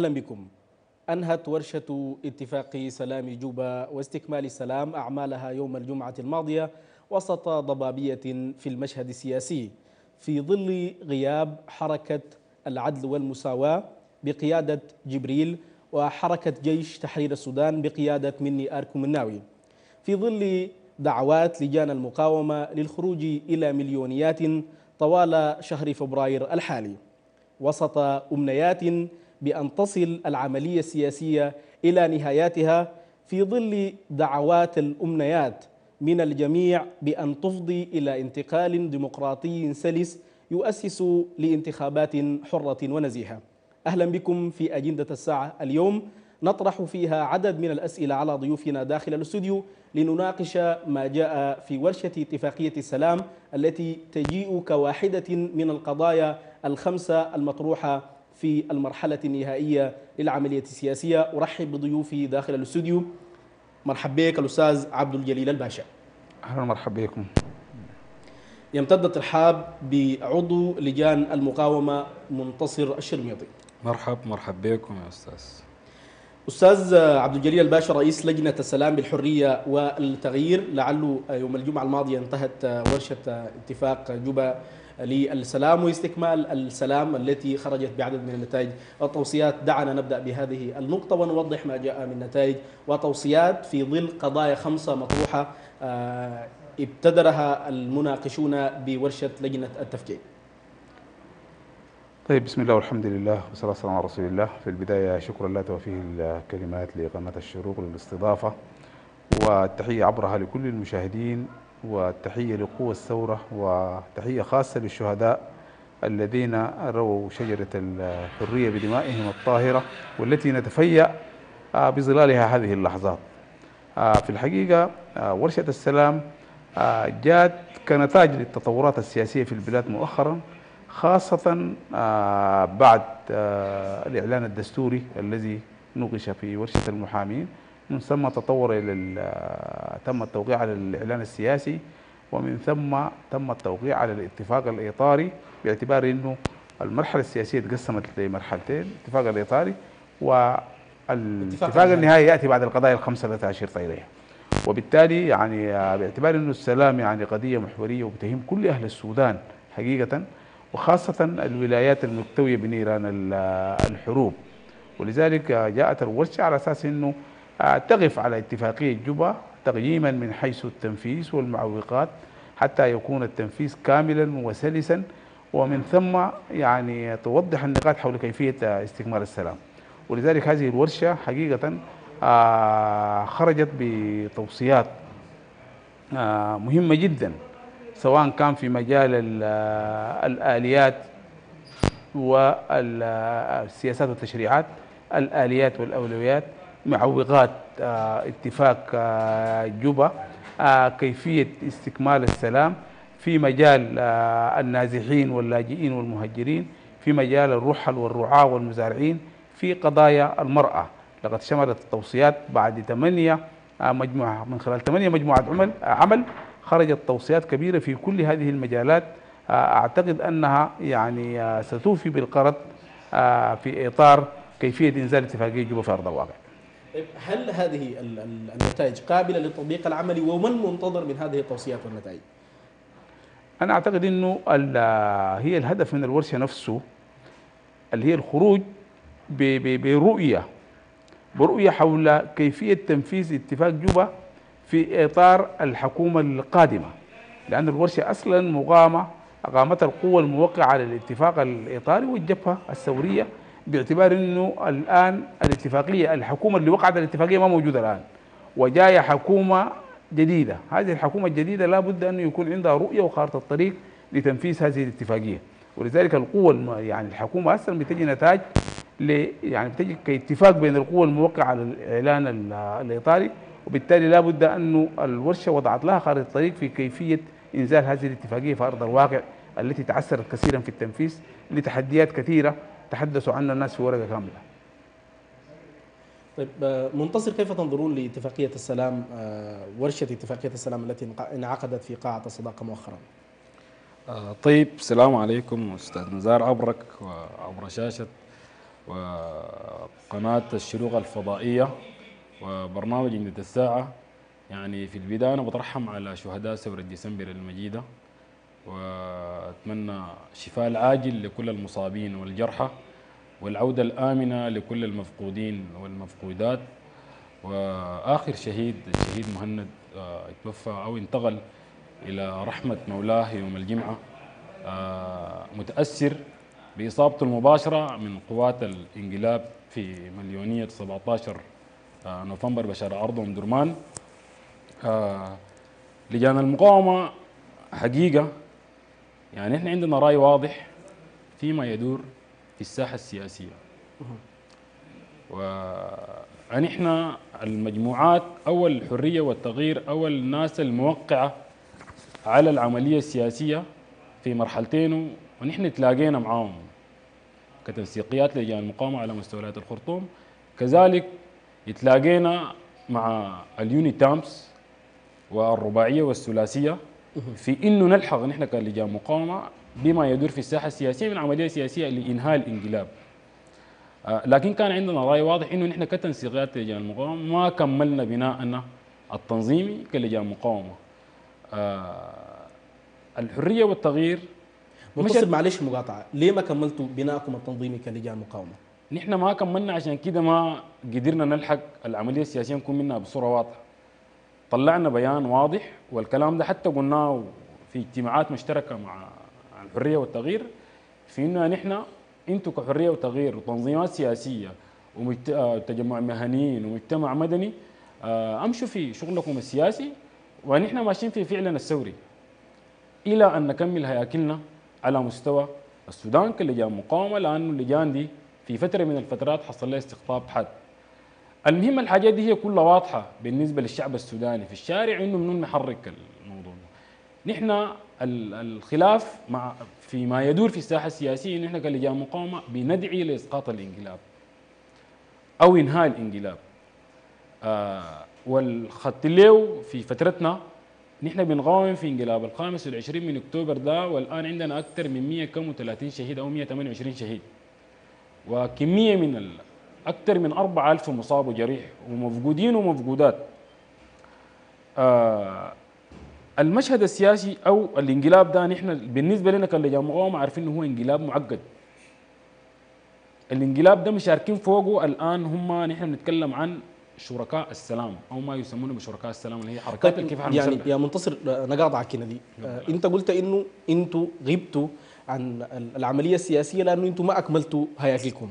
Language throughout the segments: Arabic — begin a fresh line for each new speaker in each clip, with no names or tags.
أهلا بكم. أنهت ورشة اتفاق سلام جوبا واستكمال السلام أعمالها يوم الجمعة الماضية وسط ضبابية في المشهد السياسي. في ظل غياب حركة العدل والمساواة بقيادة جبريل وحركة جيش تحرير السودان بقيادة مني آركو مناوي. في ظل دعوات لجان المقاومة للخروج إلى مليونيات طوال شهر فبراير الحالي. وسط أمنيات بأن تصل العملية السياسية إلى نهاياتها في ظل دعوات الأمنيات من الجميع بأن تفضي إلى انتقال ديمقراطي سلس يؤسس لانتخابات حرة ونزيهة. أهلا بكم في أجندة الساعة اليوم. نطرح فيها عدد من الأسئلة على ضيوفنا داخل الاستوديو لنناقش ما جاء في ورشة اتفاقية السلام التي تجيء كواحدة من القضايا الخمسة المطروحة في المرحلة النهائية للعملية السياسية. أرحب بضيوفي داخل الاستوديو. مرحب بك الأستاذ عبد الجليل الباشا.
أهلا مرحبا بكم.
يمتد الترحاب بعضو لجان المقاومة منتصر الشرميطي.
مرحب مرحب بكم يا أستاذ.
أستاذ عبد الجليل الباشا رئيس لجنة السلام بالحرية والتغيير. لعله يوم الجمعة الماضية انتهت ورشة اتفاق جوبا للسلام واستكمال السلام التي خرجت بعدد من النتائج. والتوصيات دعنا نبدأ بهذه النقطة ونوضح ما جاء من نتائج. وتوصيات في ظل قضايا خمسة مطروحة ابتدرها المناقشون بورشة لجنة التفكير.
طيب بسم الله والحمد لله والصلاة والسلام على رسول الله. في البداية شكرا لا توفيه الكلمات لقناة الشروق للاستضافة والتحية عبرها لكل المشاهدين والتحية لقوى الثورة وتحية خاصة للشهداء الذين رووا شجرة الحرية بدمائهم الطاهرة والتي نتفيأ بظلالها هذه اللحظات. في الحقيقة ورشة السلام جاءت كنتاج للتطورات السياسية في البلاد مؤخرا خاصة بعد الإعلان الدستوري الذي نوقش في ورشة المحامين. من ثم تطور إلى تم التوقيع على الإعلان السياسي ومن ثم تم التوقيع على الاتفاق الإطاري باعتبار أنه المرحلة السياسية تقسمت لمرحلتين الاتفاق الإطاري والاتفاق النهائي يأتي بعد القضايا الخمسة التي أشرت إليها وبالتالي يعني باعتبار أنه السلام يعني قضية محورية وبتهم كل أهل السودان حقيقة وخاصة الولايات المكتوية بنيران الحروب. ولذلك جاءت الورشة على أساس أنه تقف على اتفاقية جوبا تقييما من حيث التنفيذ والمعوقات حتى يكون التنفيذ كاملا وسلسا ومن ثم يعني توضح النقاط حول كيفية استكمال السلام. ولذلك هذه الورشة حقيقة خرجت بتوصيات مهمة جدا سواء كان في مجال الآليات والسياسات والتشريعات الآليات والأولويات. معوقات اتفاق جوبا كيفية استكمال السلام في مجال النازحين واللاجئين والمهجرين في مجال الرحل والرعاة والمزارعين في قضايا المرأة. لقد شملت التوصيات بعد ثمانية مجموعة من خلال ثمانية مجموعات عمل عمل خرجت توصيات كبيرة في كل هذه المجالات. أعتقد أنها يعني ستوفي بالقرض في إطار كيفية إنزال اتفاقية جوبا في أرض الواقع.
هل هذه النتائج قابلة للتطبيق العملي وما المنتظر من هذه التوصيات والنتائج؟
أنا أعتقد أنه هي الهدف من الورشة نفسه اللي هي الخروج برؤية برؤية حول كيفية تنفيذ اتفاق جوبا في إطار الحكومة القادمة لأن الورشة أصلا مقامة أقامتها القوة الموقعة على الاتفاق الإطاري والجبهة الثورية باعتبار أنه الآن الاتفاقية الحكومة اللي وقعت الاتفاقية ما موجودة الآن. وجاية حكومة جديدة. هذه الحكومة الجديدة لا بد أن يكون عندها رؤية وخارطة الطريق لتنفيذ هذه الاتفاقية. ولذلك القوة يعني الحكومة أصلا بتجي نتاج يعني بتجي كاتفاق بين القوى الموقعة على الإعلان الإطاري. وبالتالي لا بد أنه الورشة وضعت لها خارطة الطريق في كيفية إنزال هذه الاتفاقية في أرض الواقع التي تعثرت كثيرا في التنفيذ لتحديات كثيرة تحدثوا عنها الناس في ورقة كاملة.
طيب منتصر كيف تنظرون لاتفاقية السلام ورشة اتفاقية السلام التي انعقدت في قاعة الصداقة مؤخرا؟
آه طيب السلام عليكم أستاذ نزار. عبرك وعبر شاشة وقناة الشروق الفضائية وبرنامج عندة الساعة. يعني في البداية أنا بترحم على شهداء ثورة ديسمبر المجيدة. وأتمنى شفاء العاجل لكل المصابين والجرحى والعودة الآمنة لكل المفقودين والمفقودات. وآخر شهيد الشهيد مهند آه، توفى أو انتقل إلى رحمة مولاه يوم الجمعة. آه، متأثر بإصابته المباشرة من قوات الانقلاب في مليونية 17 آه، نوفمبر بشار أرض أم درمان لجان المقاومة حقيقة يعني إحنا عندنا رأي واضح فيما يدور في الساحة السياسية. ونحن المجموعات أو الحرية والتغيير أو الناس الموقعة على العملية السياسية في مرحلتين ونحن تلاقينا معاهم كتنسيقيات لجان المقاومة على مستوى ولاية الخرطوم. كذلك يتلاقينا مع اليوني تامس والرباعية والثلاثية. في إنه نلحق نحن كلجان مقاومة بما يدور في الساحة السياسية من عملية سياسية لإنهاء الانقلاب. آه، لكن كان عندنا رأي واضح إنه نحن كتنسيقيات لجان المقاومة ما كملنا بناءنا التنظيمي كلجان مقاومة. آه، الحرية والتغيير
منتصر معلش مقاطعة ليه ما كملتوا بناءكم التنظيمي كلجان مقاومة؟
نحن ما كملنا عشان كده ما قدرنا نلحق العملية السياسية نكون منها بصورة واضحة. طلعنا بيان واضح والكلام ده حتى قلناه في اجتماعات مشتركة مع الحرية والتغيير في إنه نحن أنتم كحرية وتغيير وتنظيمات سياسية وتجمع مهنيين ومجتمع مدني آه، أمشوا في شغلكم السياسي ونحن ماشيين في فعلنا الثوري. إلى أن نكمل هياكلنا على مستوى السودان كلجان مقاومة لأنه اللجان دي في فترة من الفترات حصل لها استقطاب حاد. المهم الحاجات دي هي كلها واضحة بالنسبة للشعب السوداني. في الشارع إنه منو نحرك الموضوع. نحن ال- الخلاف مع فيما يدور في الساحة السياسية نحن كلجان مقاومة بندعي لإسقاط الانقلاب أو إنهاء الانقلاب. آه والخط له في فترتنا نحن بنقاوم في انقلاب الخامس والعشرين من أكتوبر ده والآن عندنا أكثر من 100 كم و30 شهيد أو 128 شهيد. وكمية من ال... أكثر من 4000 مصاب وجريح ومفقودين ومفقودات. آه المشهد السياسي أو الانقلاب ده نحن بالنسبة لنا كلجان مقاومه عارفين إنه هو انقلاب معقد. الانقلاب ده مشاركين فوقه الآن هم نحن بنتكلم عن شركاء السلام أو ما يسمونه بشركاء السلام اللي هي حركات الكفاح
يعني
المسلح.
يا منتصر آه، نقاطعك هنا دي. آه، انت قلت إنه أنتوا غبتوا عن ال- العملية السياسية لأنه أنتوا ما أكملتوا هياكلكم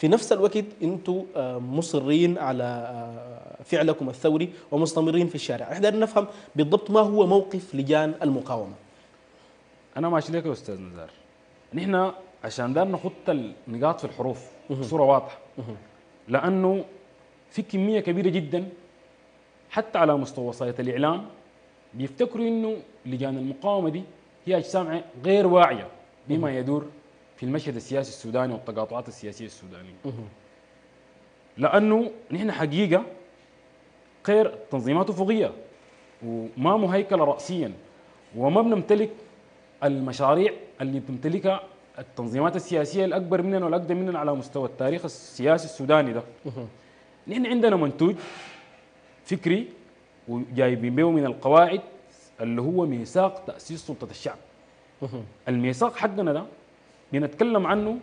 في نفس الوقت أنتوا آه، مصرين على آه، فعلكم الثوري ومستمرين في الشارع. إحنا بدنا نفهم بالضبط ما هو موقف لجان المقاومة.
أنا ماشي لك يا أستاذ نزار. نحن عشان دار نخط النقاط في الحروف بصورة واضحة. لأنه في كمية كبيرة جدا حتى على مستوى وسائل الإعلام بيفتكروا إنه لجان المقاومة دي هي أجسام غير واعية بما يدور في المشهد السياسي السوداني والتقاطعات السياسية السودانية. لأنه نحن حقيقة غير تنظيمات أفقية وما مهيكلة راسيا وما بنمتلك المشاريع اللي بتمتلكها التنظيمات السياسية الأكبر مننا والأقدم مننا على مستوى التاريخ السياسي السوداني ده. نحن عندنا منتوج فكري وجايبين به من القواعد اللي هو ميثاق تأسيس سلطة الشعب. الميثاق حقنا ده بنتكلم عنه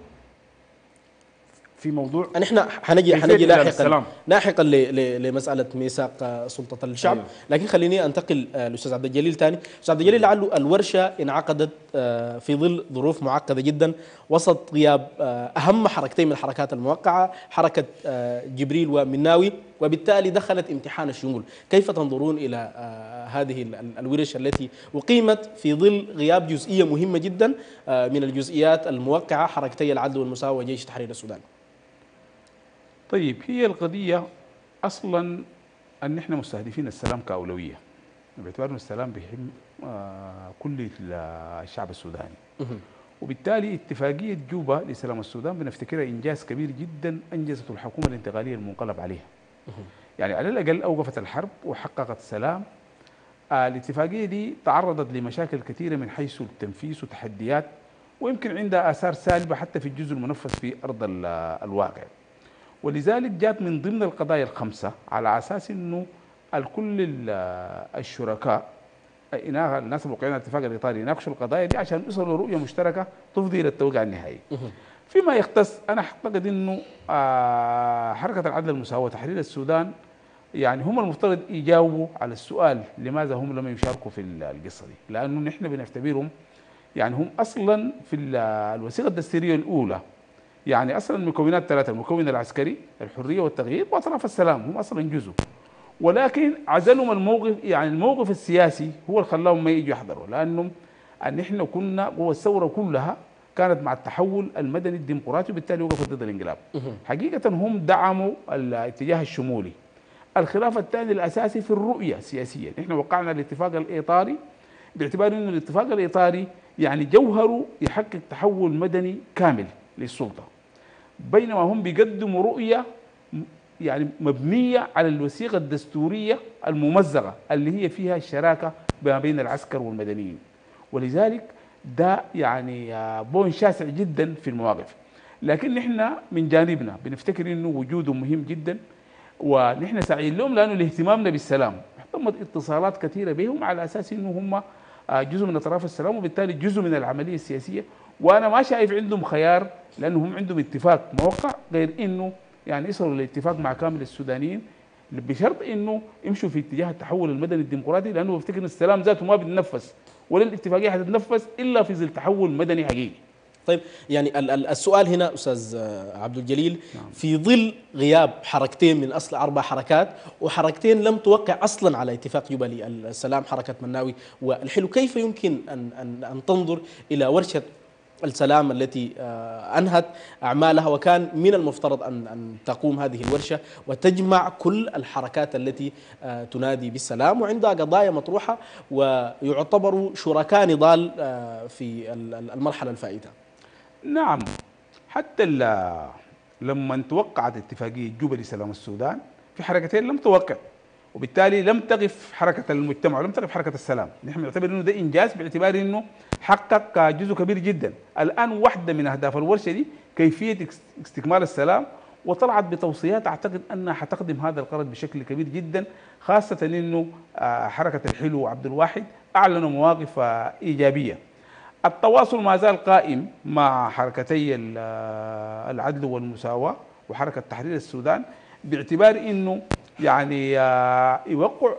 في موضوع
نحن حنجي حنجي لاحقا. لاحقا لمسألة ميثاق آه، سلطة الشعب.
أيوه.
لكن خليني أنتقل آه، للاستاذ عبد الجليل ثاني أستاذ عبد الجليل لعله الورشة انعقدت آه، في ظل ظروف معقدة جدا. وسط غياب آه، أهم حركتين من الحركات الموقعة حركة آه، جبريل ومناوي. وبالتالي دخلت امتحان الشمول. كيف تنظرون إلى آه، هذه ال- ال- الورش التي أقيمت في ظل غياب جزئية مهمة جدا آه، من الجزئيات الموقعة حركتي العدل والمساواة وجيش تحرير السودان؟
طيب هي القضية أصلا أن إحنا مستهدفين السلام كأولوية باعتبار أن السلام بيهم آه، كل الشعب السوداني. وبالتالي اتفاقية جوبا لسلام السودان بنفتكرها إنجاز كبير جدا أنجزته الحكومة الانتقالية المنقلب عليها. يعني على الأقل أوقفت الحرب وحققت سلام. آه، الاتفاقية دي تعرضت لمشاكل كثيرة من حيث التنفيذ وتحديات ويمكن عندها آثار سالبة حتى في الجزء المنفذ في أرض ال- الواقع. ولذلك جاءت من ضمن القضايا الخمسة على أساس أنه الكل ال- الشركاء إنها الناس الموقعين على الاتفاق الإطاري يناقشوا القضايا دي عشان يوصلوا رؤية مشتركة تفضي إلى التوقيع النهائي. فيما يختص أنا أعتقد أنه آه، حركة العدل والمساواة وتحرير السودان يعني هم المفترض يجاوبوا على السؤال لماذا هم لم يشاركوا في ال- القصة دي؟ لأنه نحن بنعتبرهم يعني هم أصلا في ال- الوثيقة الدستورية الأولى يعني أصلا المكونات ثلاثة المكون العسكري الحرية والتغيير وأطراف السلام هم أصلا جزء ولكن عزلهم الموقف يعني الموقف السياسي هو اللي خلاهم ما يجوا يحضروا لأنهم أن إحنا كنا والثوره كلها كانت مع التحول المدني الديمقراطي وبالتالي وقفت ضد الانقلاب. حقيقة هم دعموا الاتجاه الشمولي. الخلاف الثاني الأساسي في الرؤية السياسيه نحن وقعنا الاتفاق الإطاري باعتبار إنه الاتفاق الإطاري يعني جوهره يحقق تحول مدني كامل للسلطة. بينما هم بيقدموا رؤية م- يعني مبنية على الوثيقة الدستورية الممزقة اللي هي فيها الشراكه ما بين العسكر والمدنيين. ولذلك ده يعني آه، بون شاسع جدا في المواقف. لكن نحن من جانبنا بنفتكر إنه وجودهم مهم جدا ونحن سعيين لهم لأنه لاهتمامنا بالسلام. تمت اتصالات كثيرة بهم على أساس إنه هم آه، جزء من أطراف السلام وبالتالي جزء من العملية السياسية. وأنا ما شايف عندهم خيار لأنه هم عندهم اتفاق موقع غير إنه يعني يصلوا لاتفاق مع كامل السودانيين بشرط إنه يمشوا في اتجاه التحول المدني الديمقراطي لأنه بفتكر السلام ذاته ما بيتنفذ ولا الاتفاقية حتتنفذ إلا في ظل تحول مدني حقيقي.
طيب يعني ال- ال- السؤال هنا أستاذ عبد الجليل في ظل غياب حركتين من أصل أربع حركات وحركتين لم توقع أصلا على اتفاق جوبا للسلام حركة مناوي والحلو كيف يمكن أن أن أن تنظر إلى ورشة السلام التي آه، أنهت أعمالها وكان من المفترض أن أن تقوم هذه الورشة وتجمع كل الحركات التي آه، تنادي بالسلام. وعندها قضايا مطروحة ويعتبروا شركاء نضال آه، في ال- ال- المرحلة الفائتة.
نعم. حتى لما توقعت اتفاقية جوبا لسلام السودان في حركتين لم توقع. وبالتالي لم تقف حركة المجتمع ولم تقف حركة السلام. نحن نعتبر إنه ده إنجاز باعتبار إنه حقق جزء كبير جدا. الآن واحدة من أهداف الورشة دي كيفية اكس- استكمال السلام وطلعت بتوصيات أعتقد أنها حتخدم هذا القرض بشكل كبير جدا خاصة إنه آه، حركة الحلو وعبد الواحد اعلنوا مواقف آه، إيجابية. التواصل ما زال قائم مع حركتي ال- العدل والمساواة وحركة تحرير السودان باعتبار إنه يعني آه، يوقع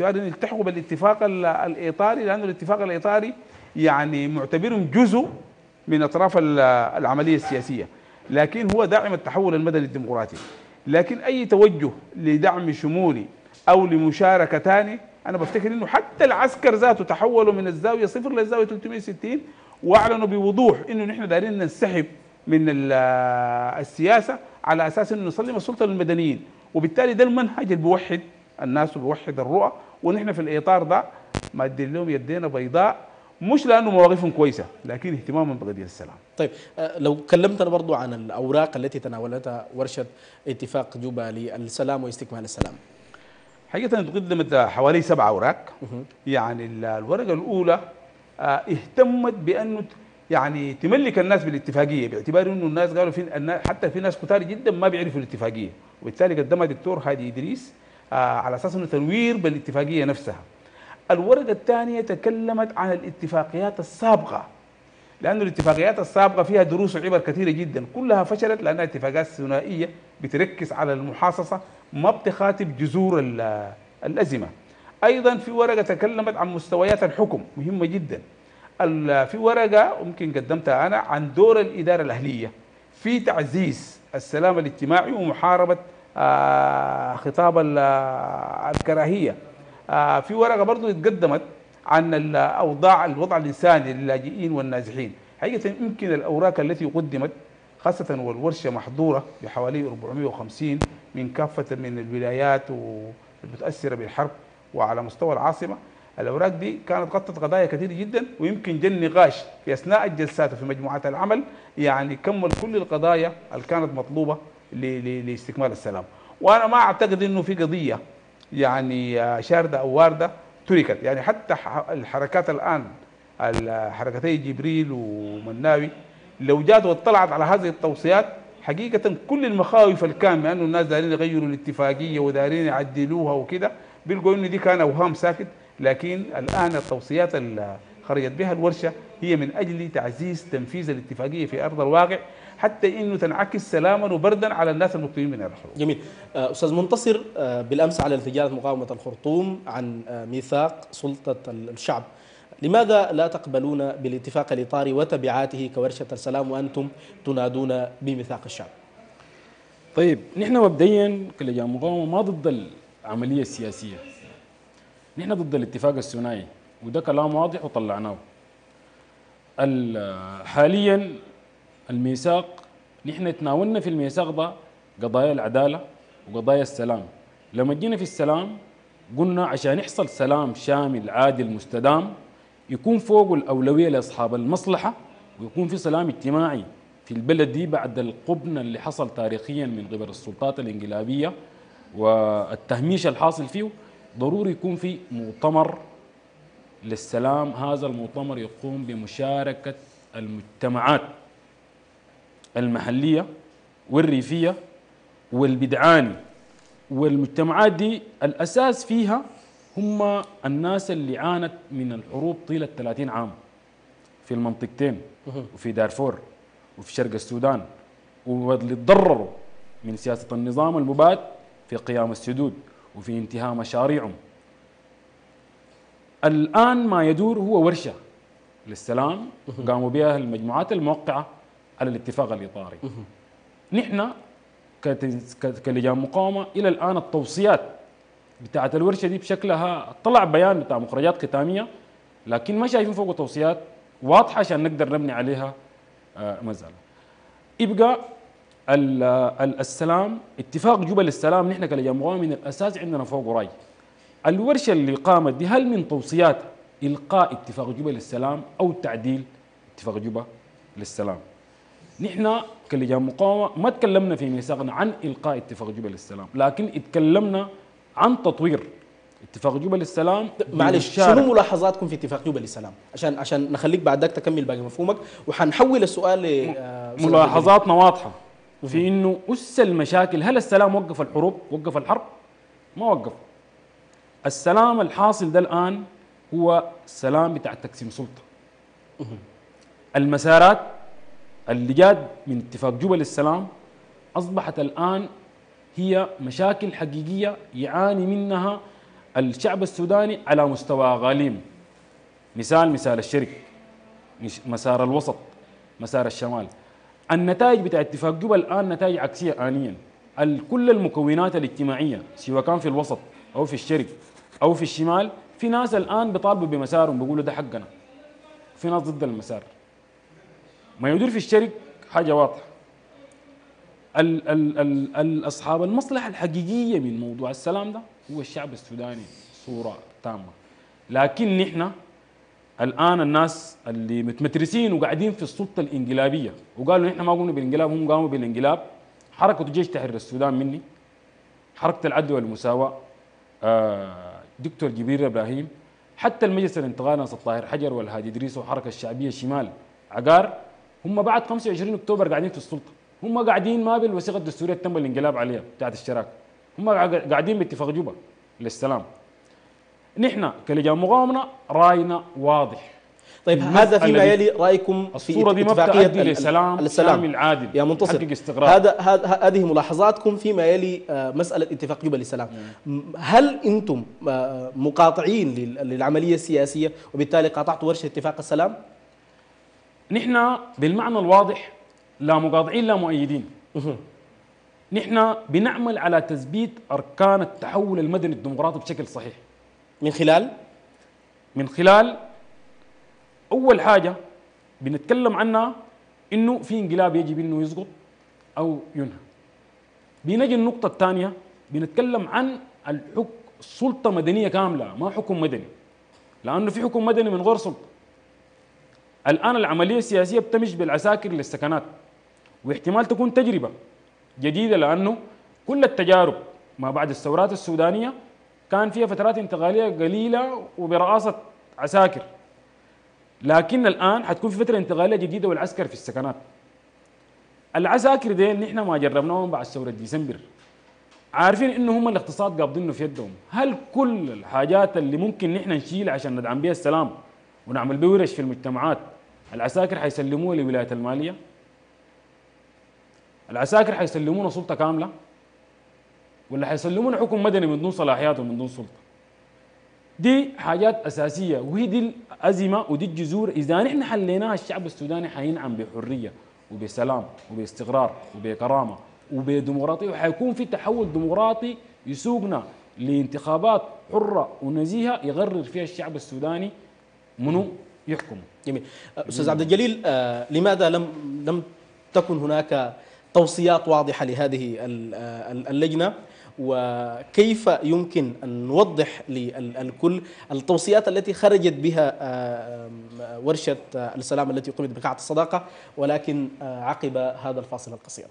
انه يلتحقوا بالاتفاق ال- الإطاري لأنه الاتفاق الإطاري يعني معتبرهم جزء من أطراف ال- العملية السياسية. لكن هو داعم التحول المدني الديمقراطي. لكن أي توجه لدعم شمولي أو لمشاركة ثاني أنا بفتكر إنه حتى العسكر ذاته تحولوا من الزاوية صفر للزاويه 360 وأعلنوا بوضوح إنه نحن دايرين ننسحب من ال- السياسة على أساس إنه نسلم السلطة للمدنيين. وبالتالي ده المنهج اللي بيوحد الناس وبيوحد الرؤى ونحن في الإطار ده مادين لهم يدينا بيضاء مش لأنه مواقفهم كويسة لكن اهتماما بقضية السلام.
طيب آه، لو كلمتنا برضو عن الأوراق التي تناولتها ورشة اتفاق جوبا للسلام واستكمال السلام.
حقيقة قدمت حوالي سبع أوراق. يعني ال- الورقة الأولى آه، اهتمت بأنه ت- يعني تملك الناس بالاتفاقية باعتبار أنه الناس قالوا في حتى في ناس كتار جدا ما بيعرفوا الاتفاقية. وبالتالي قدمها الدكتور هادي إدريس آه، على أساس أنه تنوير بالاتفاقية نفسها. الورقة الثانية تكلمت عن الاتفاقيات السابقة لأن الاتفاقيات السابقة فيها دروس وعبر كثيرة جدا. كلها فشلت لأنها اتفاقات ثنائية بتركز على المحاصصة ما بتخاطب جذور ال- الأزمة. أيضا في ورقة تكلمت عن مستويات الحكم مهمة جدا. في ورقة ممكن قدمتها أنا عن دور الإدارة الأهلية في تعزيز السلام الاجتماعي ومحاربة آه، خطاب ال- الكراهية. آه، في ورقة برضو اتقدمت عن الأوضاع الوضع الإنساني للاجئين والنازحين. حقيقة يمكن الأوراق التي قدمت خاصة والورشة محظورة بحوالي 450 من كافة من الولايات المتأثرة بالحرب وعلى مستوى العاصمة الأوراق دي كانت غطت قضايا كثيرة جدا ويمكن جا النقاش في أثناء الجلسات وفي مجموعات العمل يعني كمل كل القضايا اللي كانت مطلوبة لاستكمال السلام. وأنا ما أعتقد أنه في قضية يعني آه، شاردة أو واردة تركت. يعني حتى الحركات الآن ال- حركتي جبريل ومناوي لو جات واطلعت على هذه التوصيات حقيقة كل المخاوف من انه الناس دارين يغيروا الاتفاقية ودارين يعدلوها وكده بيلقوا إنه دي كان أوهام ساكت. لكن الآن التوصيات اللي خرجت بها الورشة هي من أجل تعزيز تنفيذ الاتفاقية في أرض الواقع حتى إنه تنعكس سلاما وبردا على الناس المقيمين من الحروب
جميل. آه، أستاذ منتصر آه، بالأمس على لجنه مقاومة الخرطوم عن آه، ميثاق سلطة ال- الشعب لماذا لا تقبلون بالاتفاق الاطاري وتبعاته كورشة السلام وأنتم تنادون بميثاق الشعب؟
طيب نحن مبدئيا كلجان مقاومة ما ضد العملية السياسية. نحن ضد الاتفاق الثنائي وده كلام واضح وطلعناه. ال- حاليا الميثاق نحن تناولنا في الميثاق ده قضايا العدالة وقضايا السلام. لما جينا في السلام قلنا عشان يحصل سلام شامل عادل مستدام يكون فوق الأولوية لأصحاب المصلحة ويكون في سلام اجتماعي في البلد دي بعد القبن اللي حصل تاريخيا من قبل السلطات الإنقلابية والتهميش الحاصل فيه. ضروري يكون في مؤتمر للسلام. هذا المؤتمر يقوم بمشاركة المجتمعات المحلية والريفية والبدعاني. والمجتمعات دي الأساس فيها هم الناس اللي عانت من الحروب طيلة 30 عام في المنطقتين وفي دارفور وفي شرق السودان واللي تضرروا من سياسة النظام المباد في قيام السدود. وفي انتهاء مشاريعهم. الآن ما يدور هو ورشة للسلام قاموا بها المجموعات الموقعة على الاتفاق الإطاري. نحن كلجان مقاومة إلى الآن التوصيات بتاعة الورشة دي بشكلها طلع بيان بتاع مخرجات ختامية لكن ما شايفين فوق توصيات واضحة عشان نقدر نبني عليها مسألة يبقى السلام اتفاق جبل السلام نحن مقاومة من الأساس عندنا فوق راي الورشة اللي قامت دي هل من توصيات إلقاء اتفاق جبل السلام أو تعديل اتفاق جبل للسلام نحن كلجان مقاومة ما تكلمنا في ميثاقنا عن إلقاء اتفاق جبل السلام لكن اتكلمنا عن تطوير اتفاق جبل السلام
معلش. شنو ملاحظاتكم في اتفاق جوبا للسلام عشان عشان نخليك بعد ذاك تكمل باقي مفهومك وحنحول السؤال ل آه،
ملاحظاتنا واضحة. في إنه أس المشاكل هل السلام وقف الحروب؟ وقف الحرب؟ ما وقف. السلام الحاصل ده الآن هو السلام بتاع تقسيم سلطة. المسارات اللي جات من اتفاق جبل السلام أصبحت الآن هي مشاكل حقيقية يعاني منها الشعب السوداني على مستوى غاليم مثال مثال الشرق مسار الوسط مسار الشمال. النتائج بتاع اتفاق جوبا الآن نتائج عكسية انيا. كل المكونات الاجتماعية سواء كان في الوسط أو في الشرق أو في الشمال في ناس الآن بيطالبوا بمسارهم بيقولوا ده حقنا. في ناس ضد المسار. ما يدور في الشرق حاجة واضحة. ال ال ال ال اصحاب المصلحة الحقيقية من موضوع السلام ده هو الشعب السوداني صورة تامة. لكن نحن الآن الناس اللي متمترسين وقاعدين في السلطة الإنقلابية وقالوا نحن ما قمنا بالإنقلاب هم قاموا بالإنقلاب. حركة جيش تحرير السودان مني حركة العدل والمساواة آه، دكتور جبريل إبراهيم حتى المجلس الانتقالي ناصر الطاهر حجر والهادي إدريس والحركه الشعبية شمال عقار هم بعد 25 أكتوبر قاعدين في السلطة. هم قاعدين ما بالوثيقة الدستورية تم الإنقلاب عليها بتاعت الشراكة. هم قاعد- قاعدين باتفاق جوبا للسلام. نحن كلجان مقاومه راينا واضح.
طيب هذا فيما يلي رأيكم في
الصورة دي ما بتؤدي لسلام
السلام.
شامل عادل
يا منتصر. هذا هذه ملاحظاتكم فيما يلي آه، مسألة اتفاق جوبا للسلام هل أنتم آه، مقاطعين لل- للعملية السياسية وبالتالي قاطعتوا ورشة اتفاق السلام؟
نحن بالمعنى الواضح لا مقاطعين لا مؤيدين. نحن بنعمل على تثبيت أركان التحول المدني الديمقراطي بشكل صحيح.
من خلال؟
من خلال أول حاجة بنتكلم عنها إنه في انقلاب يجب إنه يسقط أو ينهى. بنجي النقطة الثانية بنتكلم عن الحكم سلطه مدنية كاملة ما حكم مدني. لأنه في حكم مدني من غير سلطة. الآن العملية السياسية بتمشي بالعساكر للسكنات. واحتمال تكون تجربة جديدة لأنه كل التجارب ما بعد الثورات السودانية كان فيها فترات انتقالية قليلة وبرئاسة عساكر. لكن الآن حتكون في فترة انتقالية جديدة والعسكر في السكنات. العساكر ديل نحن ما جربناهم بعد ثورة ديسمبر. عارفين إنه هم الاقتصاد قابضينه في يدهم. هل كل الحاجات اللي ممكن نحن نشيل عشان ندعم بها السلام ونعمل بها ورش في المجتمعات العساكر حيسلموها لولاية المالية؟ العساكر حيسلمونا سلطة كاملة؟ ولا حيسلمونا حكم مدني من دون صلاحيات ومن دون سلطة. دي حاجات أساسية. وهي دي الأزمة ودي الجذور. إذا نحن حليناها الشعب السوداني حينعم بحرية وبسلام وباستقرار وبكرامة وبديمقراطية وحيكون في تحول ديمقراطي يسوقنا لانتخابات حرة ونزيهة يغرر فيها الشعب السوداني منو يحكمه
جميل. أستاذ عبد الجليل آه، لماذا لم لم تكن هناك توصيات واضحة لهذه آه، ال- اللجنة؟ وكيف يمكن أن نوضح للكل التوصيات التي خرجت بها آه، ورشة آه، السلام التي قامت بقاعة الصداقة ولكن آه، عقب هذا الفاصل القصير.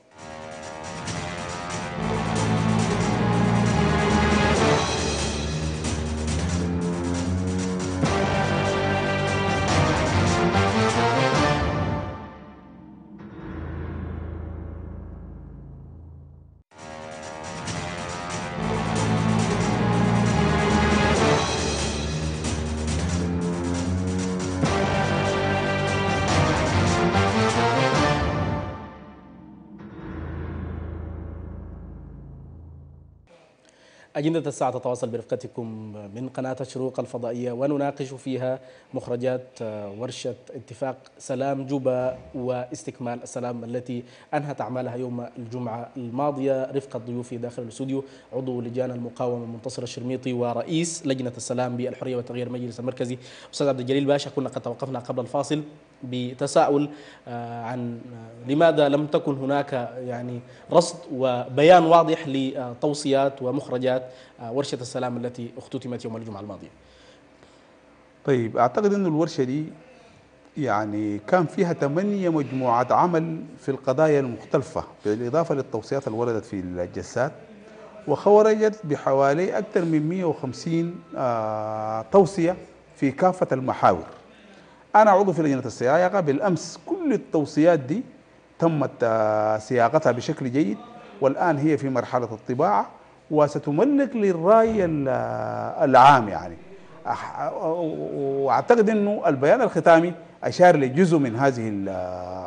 أجندة الساعة تتواصل برفقتكم من قناة الشروق الفضائية ونناقش فيها مخرجات آه، ورشة اتفاق سلام جوبا واستكمال السلام التي أنهت أعمالها يوم الجمعة الماضية رفقة ضيوفي داخل الاستوديو عضو لجان المقاومة منتصر الشرميطي ورئيس لجنة السلام بالحرية والتغيير المجلس المركزي. أستاذ عبد الجليل باشا كنا قد توقفنا قبل الفاصل بتساؤل آه، عن آه، لماذا لم تكن هناك يعني رصد وبيان واضح لتوصيات ومخرجات آه، ورشة السلام التي اختتمت يوم الجمعة الماضية.
طيب أعتقد انه الورشة دي يعني كان فيها ثمانية مجموعات عمل في القضايا المختلفة بالإضافة للتوصيات اللي وردت في الجسات وخرجت بحوالي أكثر من 150 آه توصية في كافة المحاور. أنا عضو في لجنة الصياغة بالأمس كل التوصيات دي تمت آه صياغتها بشكل جيد والآن هي في مرحلة الطباعة. وستملك للرأي ال- آه، العام يعني. وأعتقد إنه البيان الختامي أشار لجزء من هذه ال-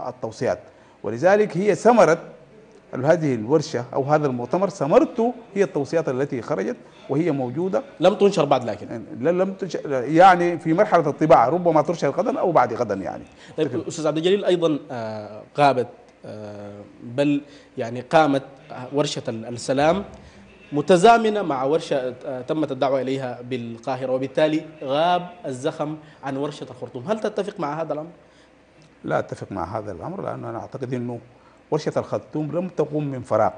التوصيات. ولذلك هي ثمره هذه الورشة أو هذا المؤتمر ثمرته هي التوصيات التي خرجت وهي موجودة.
لم تنشر بعد لكن.
لم تش... يعني في مرحلة الطباعة ربما تنشر غدا أو بعد غدا يعني.
طيب أستاذ عبد الجليل أيضا آه، غابت آه، بل يعني قامت آه، ال- السلام متزامنة مع ورشة آه، تمت الدعوة إليها بالقاهرة وبالتالي غاب الزخم عن ورشة الخرطوم. هل تتفق مع هذا الأمر؟
لا أتفق مع هذا الأمر لأنه أنا أعتقد إنه ورشة الخرطوم لم تقم من فراغ.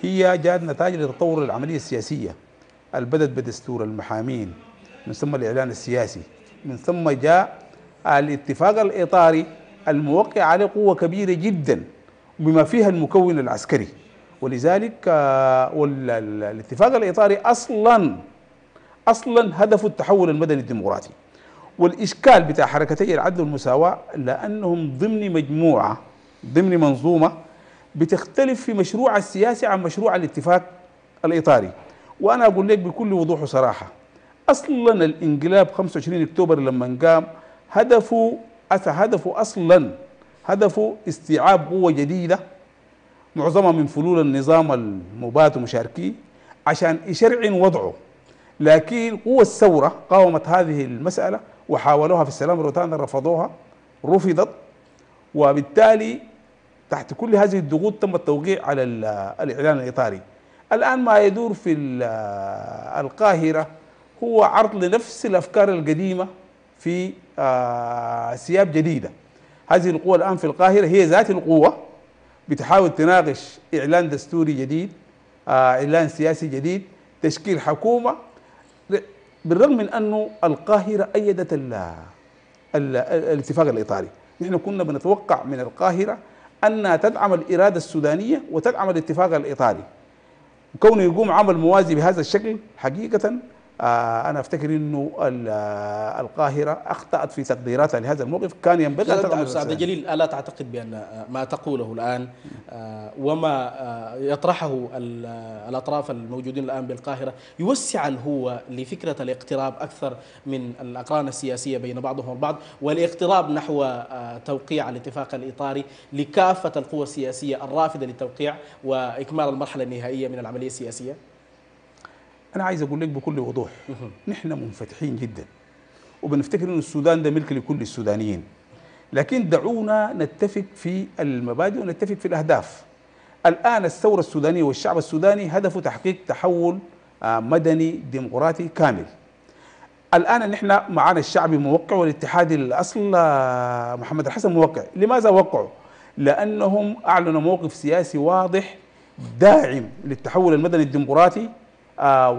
هي جاءت نتاج لتطور العملية السياسية البدت بدستور المحامين من ثم الإعلان السياسي من ثم جاء الاتفاق الإطاري الموقع عليه قوة كبيرة جدا بما فيها المكون العسكري. ولذلك آه، وال- ال- الاتفاق الإطاري أصلا أصلا هدفه التحول المدني الديمقراطي. والإشكال بتاع حركتي العدل والمساواة لأنهم ضمن مجموعة ضمن منظومة بتختلف في مشروع السياسي عن مشروع الاتفاق الإطاري. وأنا أقول لك بكل وضوح وصراحة أصلا الانقلاب 25 أكتوبر لما قام هدفه هدفه أصلا هدفه استيعاب قوة جديدة معظمها من فلول النظام المبات ومشاركيه عشان يشرعن وضعه. لكن قوى الثورة قاومت هذه المسألة وحاولوها في السلام الروتانا رفضوها رفضت. وبالتالي تحت كل هذه الضغوط تم التوقيع على ال- الإعلان الإطاري. الآن ما يدور في ال- القاهرة هو عرض لنفس الأفكار القديمة في آه، ثياب جديدة. هذه القوى الآن في القاهرة هي ذات القوة. بتحاول تناقش إعلان دستوري جديد آه، إعلان سياسي جديد تشكيل حكومة بالرغم من أنه القاهرة أيدت ال ال الاتفاق الإطاري. نحن كنا بنتوقع من القاهرة أنها تدعم الإرادة السودانية وتدعم الاتفاق الإطاري. كونه يقوم عمل موازي بهذا الشكل حقيقة آه أنا أفتكر إنه آه، القاهرة أخطأت في تقديراتها لهذا الموقف. كان ينبغي
أن
ترى
أستاذ جليل ألا تعتقد بأن ما تقوله الآن آه، وما آه، يطرحه ال- آه، الأطراف الموجودين الآن بالقاهرة يوسع الهوة لفكرة الاقتراب أكثر من الأقران السياسية بين بعضهم البعض والاقتراب نحو آه، توقيع الاتفاق الإطاري لكافة القوى السياسية الرافضة للتوقيع وإكمال المرحلة النهائية من العملية السياسية.
أنا عايز أقول لك بكل وضوح نحن منفتحين جدا وبنفتكر إن السودان ده ملك لكل السودانيين. لكن دعونا نتفق في المبادئ ونتفق في الأهداف. الآن الثورة السودانية والشعب السوداني هدفه تحقيق تحول آه، مدني ديمقراطي كامل. الآن نحن معنا الشعبي موقع والاتحادي الأصل آه، محمد الحسن موقع. لماذا وقعوا؟ لأنهم أعلنوا موقف سياسي واضح داعم للتحول المدني الديمقراطي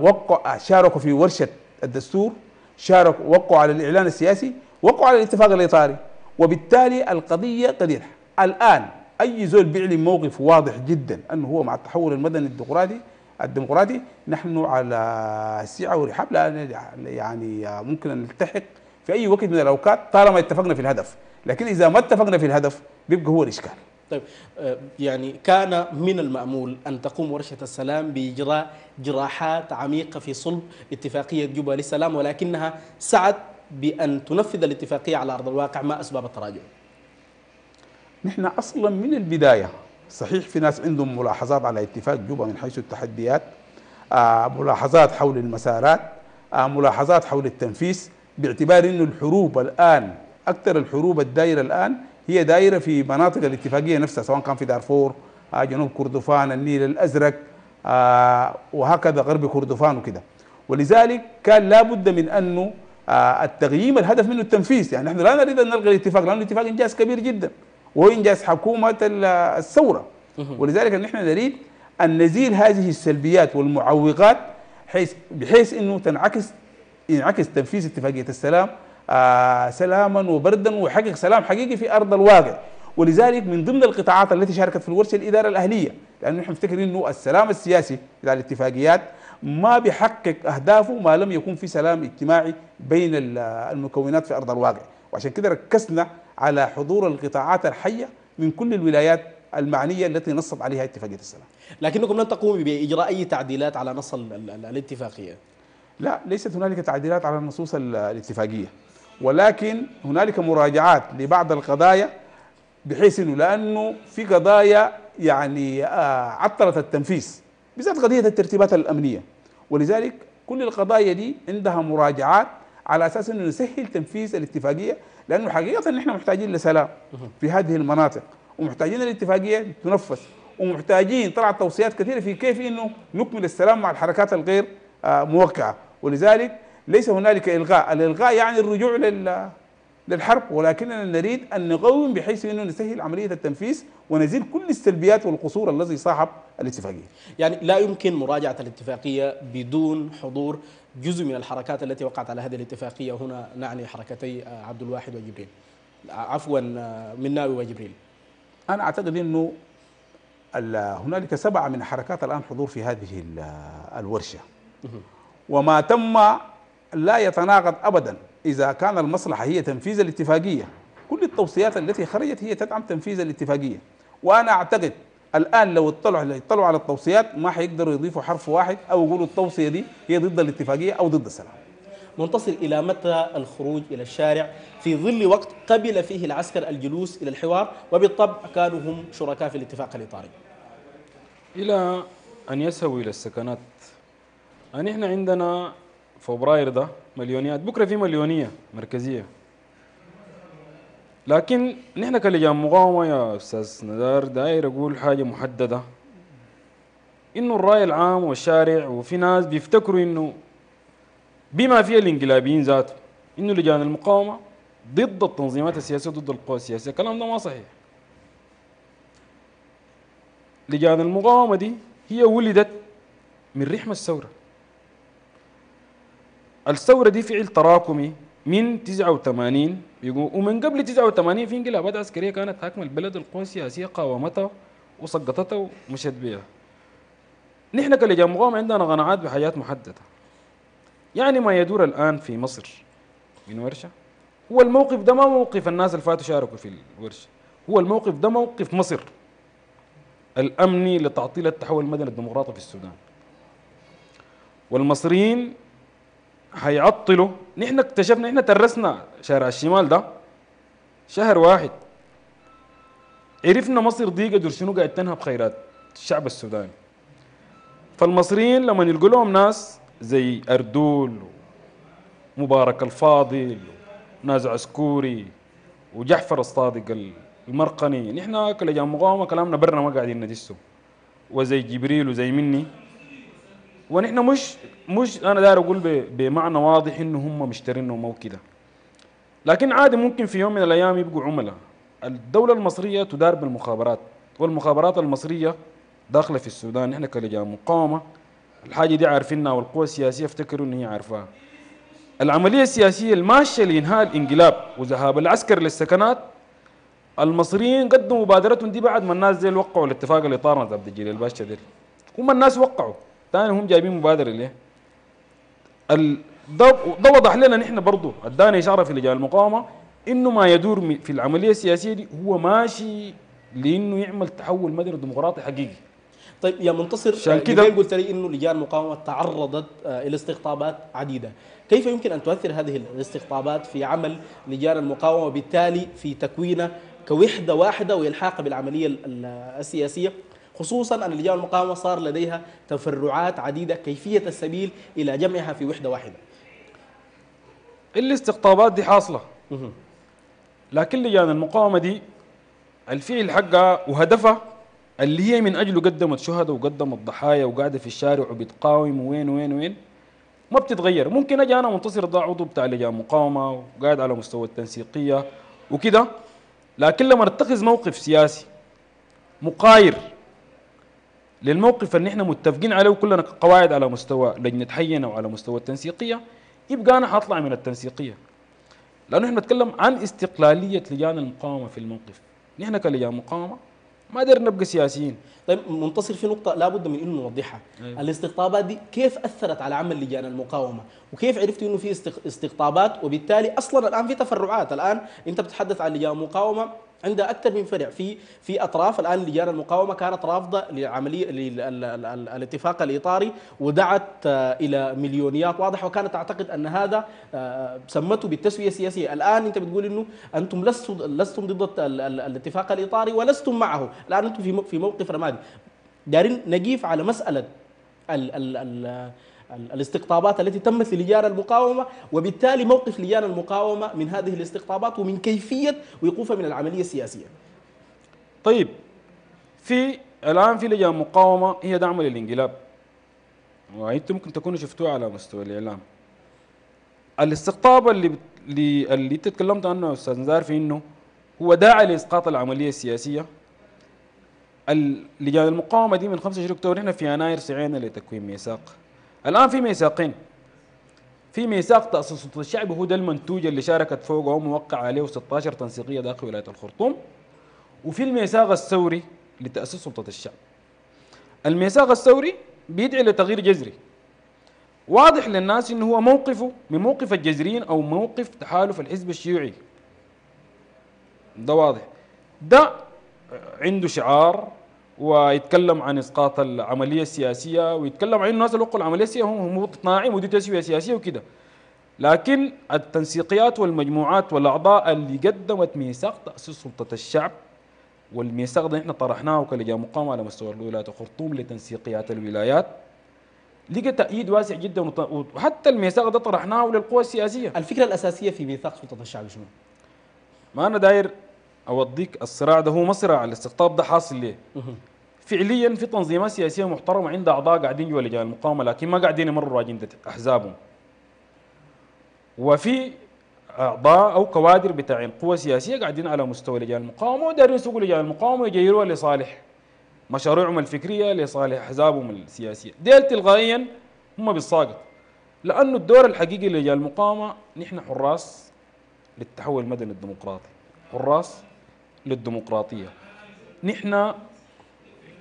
وقع شاركوا في ورشة الدستور شاركوا وقعوا على الإعلان السياسي وقعوا على الاتفاق الإطاري. وبالتالي القضية قضيه الآن أي زول بيعلن موقف واضح جدا أنه هو مع التحول المدني الديمقراطي الديمقراطي نحن على سعة ورحاب لا يعني ممكن أن نلتحق في أي وقت من الأوقات طالما اتفقنا في الهدف. لكن إذا ما اتفقنا في الهدف بيبقى هو الإشكال.
طيب آه، يعني كان من المأمول أن تقوم ورشة السلام بإجراء جراحات عميقة في صلب اتفاقية جوبا للسلام ولكنها سعت بأن تنفذ الاتفاقية على أرض الواقع ما أسباب التراجع.
نحن أصلا من البداية. صحيح في ناس عندهم ملاحظات على اتفاق جوبا من حيث التحديات آه ملاحظات حول المسارات آه ملاحظات حول التنفيذ باعتبار إنه الحروب الآن أكثر الحروب الدائرة الآن هي دائره في مناطق الاتفاقية نفسها سواء كان في دارفور آه جنوب كردفان النيل الأزرق آه وهكذا غرب كردفان وكده. ولذلك كان لابد من أنه آه التغييم الهدف منه التنفيذ. يعني نحن لا نريد أن نلغي الاتفاق لأنه الاتفاق إنجاز كبير جدا وهو إنجاز حكومة ال- الثورة. ولذلك نحن نريد أن نزيل هذه السلبيات والمعوقات حيث بحيث إنه تنعكس ينعكس تنفيذ اتفاقية السلام سلاما وبردا ويحقق سلام حقيقي في أرض الواقع. ولذلك من ضمن القطاعات التي شاركت في الورشة الإدارة الأهلية لأنه نحن نفتكر إنه السلام السياسي بتاع الاتفاقيات ما بيحقق أهدافه ما لم يكون في سلام اجتماعي بين ال- المكونات في أرض الواقع. وعشان كده ركزنا على حضور القطاعات الحية من كل الولايات المعنية التي نصت عليها اتفاقية السلام.
لكنكم لن تقوموا بإجراء أي تعديلات على نص ال- ال- ال- الاتفاقية.
لا ليست هنالك تعديلات على النصوص ال- الاتفاقية. ولكن هنالك مراجعات لبعض القضايا بحيث إنه لأنه في قضايا يعني آه، عطلت التنفيذ بالذات قضية الترتيبات الأمنية. ولذلك كل القضايا دي عندها مراجعات على أساس إنه نسهل تنفيذ الاتفاقية لأنه حقيقة نحن محتاجين لسلام في هذه المناطق ومحتاجين الاتفاقية تنفذ ومحتاجين طلعت توصيات كثيرة في كيف إنه نكمل السلام مع الحركات الغير آه، موقعة. ولذلك ليس هنالك إلغاء، الإلغاء يعني الرجوع لل للحرب ولكننا نريد أن نقوم بحيث أنه نسهل عملية التنفيذ ونزيل كل السلبيات والقصور الذي صاحب الاتفاقية.
يعني لا يمكن مراجعة الاتفاقية بدون حضور جزء من الحركات التي وقعت على هذه الاتفاقية. هنا نعني حركتي آه، عبد الواحد وجبريل. عفوا آه، مناوي وجبريل.
أنا أعتقد أنه ال- هنالك سبعة من حركات الآن حضور في هذه ال- الورشة. وما تم لا يتناقض ابدا. إذا كان المصلحة هي تنفيذ الاتفاقية كل التوصيات التي خرجت هي تدعم تنفيذ الاتفاقية. وأنا أعتقد الآن لو اطلعوا اطلعوا على التوصيات ما حيقدروا يضيفوا حرف واحد أو يقولوا التوصية دي هي ضد الاتفاقية أو ضد السلام.
منتصر إلى متى الخروج إلى الشارع؟ في ظل وقت قبل فيه العسكر الجلوس إلى الحوار وبالطبع كانوا هم شركاء في الاتفاق الإطاري.
إلى أن يسهوا إلى السكنات. يعني إحنا عندنا فبراير ده مليونيات. بكرة في مليونية مركزية. لكن نحن كلجان مقاومة يا أستاذ ندار داير أقول حاجة محددة. إنه الرأي العام والشارع وفي ناس بيفتكروا إنه بما فيها الإنقلابيين ذاته إنه لجان المقاومة ضد التنظيمات السياسية ضد القوى السياسية. الكلام ده ما صحيح. لجان المقاومة دي هي ولدت من رحم الثورة. الثورة دي فعل تراكمي من 89 يقول ومن قبل 89 في انقلابات عسكرية كانت حاكمة البلد القوى السياسية قاومتها وسقطتها ومشت بها نحن كلجان مقاومة عندنا قناعات بحاجات محددة. يعني ما يدور الآن في مصر. من ورشة؟ هو الموقف ده ما موقف الناس اللي فاتوا شاركوا في الورشة. هو الموقف ده موقف مصر. الأمني لتعطيل التحول المدني الديمقراطي في السودان. والمصريين حيعطلوا نحن اكتشفنا نحن ترسنا شارع الشمال ده شهر واحد. عرفنا مصر دي قدر شنو قاعد تنهب خيرات الشعب السوداني. فالمصريين لما يلقوا لهم ناس زي أردول ومبارك الفاضل وناز عسكوري وجعفر الصادق المرقني نحن كلجان مقاومة كلامنا برا ما قاعدين ندسه. وزي جبريل وزي مني ونحن مش مش أنا داير أقول بمعنى واضح إنه هم مشترينهم أو كده لكن عادي ممكن في يوم من الأيام يبقوا عملاء. الدولة المصرية تدار بالمخابرات والمخابرات المصرية داخلة في السودان نحن كلجان مقاومة. الحاجة دي عارفينها والقوى السياسية افتكروا إن هي عارفاها. العملية السياسية الماشية لإنهاء الانقلاب وذهاب العسكر للسكنات المصريين قدموا مبادرتهم دي بعد ما الناس دي وقعوا الاتفاق الاطار ناس عبد الجليل الباشا ديل. هم الناس وقعوا. ثاني هم جايبين مبادره ليه ال- ده ده وضح لنا نحن برضه ادانا اشاره في لجان المقاومة إنه ما يدور في العملية السياسية دي هو ماشي لإنه يعمل تحول مدني ديمقراطي حقيقي.
طيب يا منتصر
عشان
آه،
كده-
قلت لي إنه لجان المقاومه تعرضت آه، إلى استقطابات عديدة، كيف يمكن أن تؤثر هذه الاستقطابات في عمل لجان المقاومة وبالتالي في تكوينها كوحدة واحدة وإلحاق بالعملية ال- ال- السياسية؟ خصوصا أن لجان المقاومة صار لديها تفرعات عديدة كيفية السبيل إلى جمعها في وحدة واحدة.
الاستقطابات دي حاصلة
مهم.
لكن لجان المقاومة دي الفعل حقها وهدفها اللي هي من أجله قدمت شهداء وقدمت ضحايا وقاعدة في الشارع وبتقاوم وين وين وين ما بتتغير ممكن أجي أنا منتصر ده عضو بتاع لجان مقاومة وقاعد على مستوى التنسيقية وكده لكن لما نتخذ موقف سياسي مقاير للموقف اللي إحنا متفقين عليه كلنا كقواعد على مستوى لجنة حينا وعلى مستوى التنسيقية يبقى أنا حاطلع من التنسيقية. لأنه إحنا نتكلم عن استقلالية لجان المقاومة في الموقف. نحن كلجان مقاومة ما قدرنا نبقى سياسيين.
طيب منتصر في نقطة لابد من إنه نوضحها،
أيوة.
الاستقطابات دي كيف أثرت على عمل لجان المقاومة؟ وكيف عرفتوا إنه في استق- استقطابات؟ وبالتالي أصلا الآن في تفرعات، الآن أنت بتتحدث عن لجان مقاومة عندها أكثر من فرع، في في أطراف الآن لجان المقاومة كانت ال- ال- الاتفاق الإطاري ودعت آه، إلى مليونيات. واضحة وكانت تعتقد أن هذا آه، سمته بالتسوية السياسية، الآن أنت بتقول إنه أنتم لستم لستم ضد ال- ال- الاتفاق الإطاري ولستم معه، الآن أنتم في مو- في موقف رمادي. دارين نقيف على مسألة ال ال ال ال الاستقطابات التي تمت للجان المقاومة وبالتالي موقف لجان المقاومة من هذه الاستقطابات ومن كيفية وقوفها من العملية السياسية.
طيب في الآن في لجان مقاومة هي دعم للانقلاب. وأنتم ممكن تكونوا شفتوها على مستوى الإعلام. الاستقطاب اللي بت... اللي انت تكلمت عنه أستاذ نزار في إنه هو داعي لإسقاط العملية السياسية. ال- لجان المقاومة دي من 25 أكتوبر إحنا في يناير سعينا لتكوين ميثاق. الآن في ميثاقين. في ميثاق تاسيس سلطه الشعب هو ده المنتوج اللي شاركت فوقه وموقع عليه 16 تنسيقية داخل ولاية الخرطوم. وفي الميثاق الثوري لتاسيس سلطة الشعب. الميثاق الثوري بيدعي لتغيير جذري. واضح للناس إنه هو موقفه من موقف الجزريين أو موقف تحالف الحزب الشيوعي. ده واضح. ده عنده شعار ويتكلم عن إسقاط العملية السياسية ويتكلم عن الناس اللي العملية السياسية هم هم ناعم ودي تسوية سياسية وكده لكن التنسيقيات والمجموعات والأعضاء اللي قدمت ميثاق تأسيس سلطة الشعب والميثاق ده إحنا طرحناه كلجان مقاومة على مستوى ولايه الخرطوم لتنسيقيات الولايات لقى تأييد واسع جدا وحتى الميثاق ده طرحناه للقوى السياسية
الفكرة الأساسية في ميثاق سلطة الشعب شنو؟
ما أنا داير اوديك الصراع ده هو مصراع الاستقطاب ده حاصل ليه؟ فعليا في تنظيمات سياسية محترمة عندها أعضاء قاعدين جوا لجان المقاومة لكن ما قاعدين يمروا اجنده أحزابهم. وفي أعضاء أو كوادر بتاع القوى السياسيه قاعدين على مستوى لجان المقاومة ودايرين يسوقوا لجان المقاومة ويجيروها لصالح مشاريعهم الفكرية لصالح أحزابهم السياسية، ديل تلقائيا هم بالساقط. لأنه الدور الحقيقي للجان المقاومة نحن حراس للتحول المدني الديمقراطي حراس للديمقراطية نحن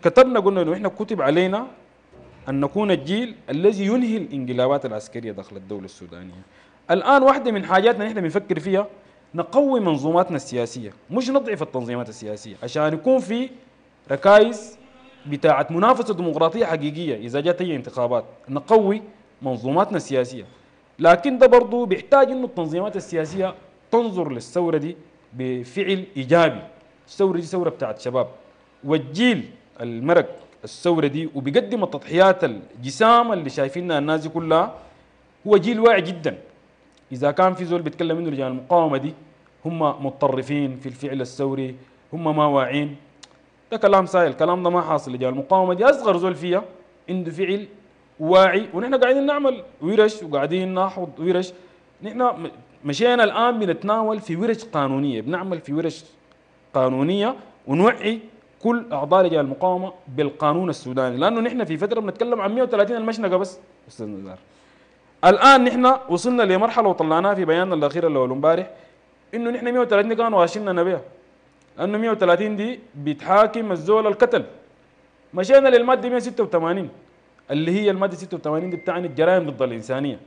كتبنا قلنا إنه إحنا كتب علينا أن نكون الجيل الذي ينهي الانقلابات العسكرية داخل الدولة السودانية. الآن واحدة من حاجاتنا نحن بنفكر فيها نقوي منظوماتنا السياسية مش نضعف التنظيمات السياسية عشان يكون في ركائز بتاعة منافسة ديمقراطية حقيقية إذا جات أي انتخابات. نقوي منظوماتنا السياسية. لكن ده برضو بيحتاج إنه التنظيمات السياسية تنظر للثورة دي بفعل إيجابي. الثورة دي ثورة بتاعت شباب. والجيل المرق الثورة دي وبيقدم التضحيات الجسام اللي شايفينها الناس دي كلها. هو جيل واعي جدا. إذا كان في زول بيتكلم إنه رجال المقاومة دي هم متطرفين في الفعل الثوري هم ما واعين. ده كلام سائل الكلام ده ما حاصل. رجال المقاومة دي أصغر زول فيها عنده فعل واعي. ونحن قاعدين نعمل ورش وقاعدين ناخذ ورش. نحن مشينا الآن بنتناول في ورش قانونية. بنعمل في ورش قانونية ونوعي كل أعضاء رجال المقاومة بالقانون السوداني. لأنه نحن في فترة بنتكلم عن 130 المشنقة بس. أستاذ نزار. الآن نحن وصلنا لمرحلة وطلعناها في بياننا الأخير اللي هو امبارح إنه نحن 130 دي كانوا غاشنا بها لأنه 130 دي بتحاكم الزول القتل. مشينا للمادة 186 اللي هي المادة 86 دي بتعني الجرائم ضد الإنسانية.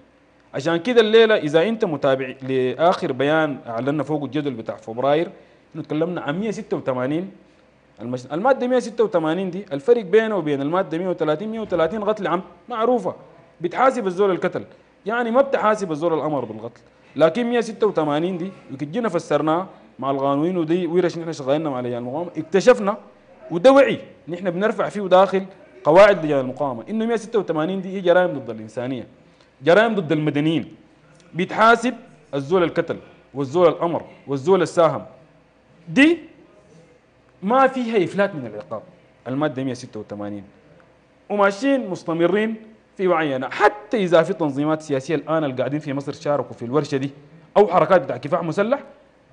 عشان كده الليلة إذا أنت متابع لآخر بيان أعلنا فوق الجدول بتاع فبراير إنه تكلمنا عن 186 المادة 186 دي الفرق بينه وبين المادة 130 130 قتل عمد معروفة بتحاسب الزول القتل يعني ما بتحاسب الزول الأمر بالقتل لكن 186 دي يمكن جينا فسرناها مع القانونيين ودي ورش نحن شغالين مع رجال المقاومة. اكتشفنا وده وعي نحن بنرفع فيه داخل قواعد رجال المقاومة إنه 186 دي هي جرائم ضد الإنسانية جرائم ضد المدنيين. بيتحاسب الزول القتل والزول الأمر والزول الساهم. دي ما فيها إفلات من العقاب. المادة 186 وماشيين مستمرين في وعينا. حتى إذا في تنظيمات سياسية الآن اللي قاعدين في مصر شاركوا في الورشة دي أو حركات بتاع كفاح مسلح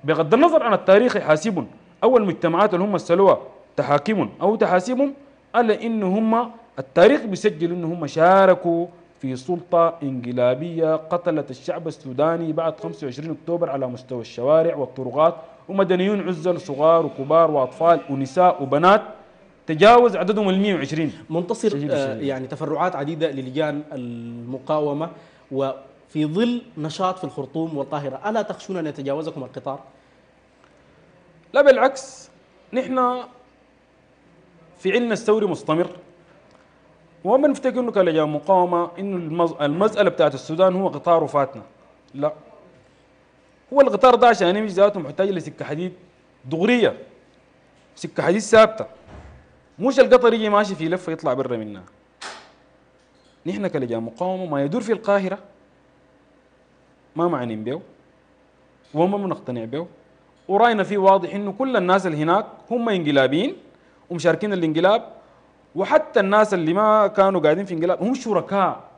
بغض النظر عن التاريخ يحاسبهم. أو المجتمعات اللي هم السلوى تحاكمهم أو تحاسبهم ألا إن هم التاريخ بيسجل إن هم شاركوا في سلطة إنقلابية قتلت الشعب السوداني بعد 25 أكتوبر على مستوى الشوارع والطرقات ومدنيون عزل صغار وكبار وأطفال ونساء وبنات تجاوز عددهم ال 120
منتصر آه،. يعني تفرعات عديدة للجان المقاومة وفي ظل نشاط في الخرطوم والقاهرة ألا تخشون أن يتجاوزكم القطار؟
لا بالعكس نحن في علنا الثوري مستمر وما بنفتكر إنه كلجان مقاومة إنه المسألة بتاعت السودان هو قطار وفاتنا لا هو القطار ده عشان يمشي ذاته محتاج لسكة حديد دغرية. سكة حديد ثابتة. مش القطر يجي ماشي في لفة يطلع برا منها. نحن كلجان مقاومة ما يدور في القاهرة. ما معنيين به وما بنقتنع به ورأينا فيه واضح إنه كل الناس اللي هناك هم انقلابيين ومشاركين الانقلاب. وحتى الناس اللي ما كانوا قاعدين في انقلاب هم شركاء.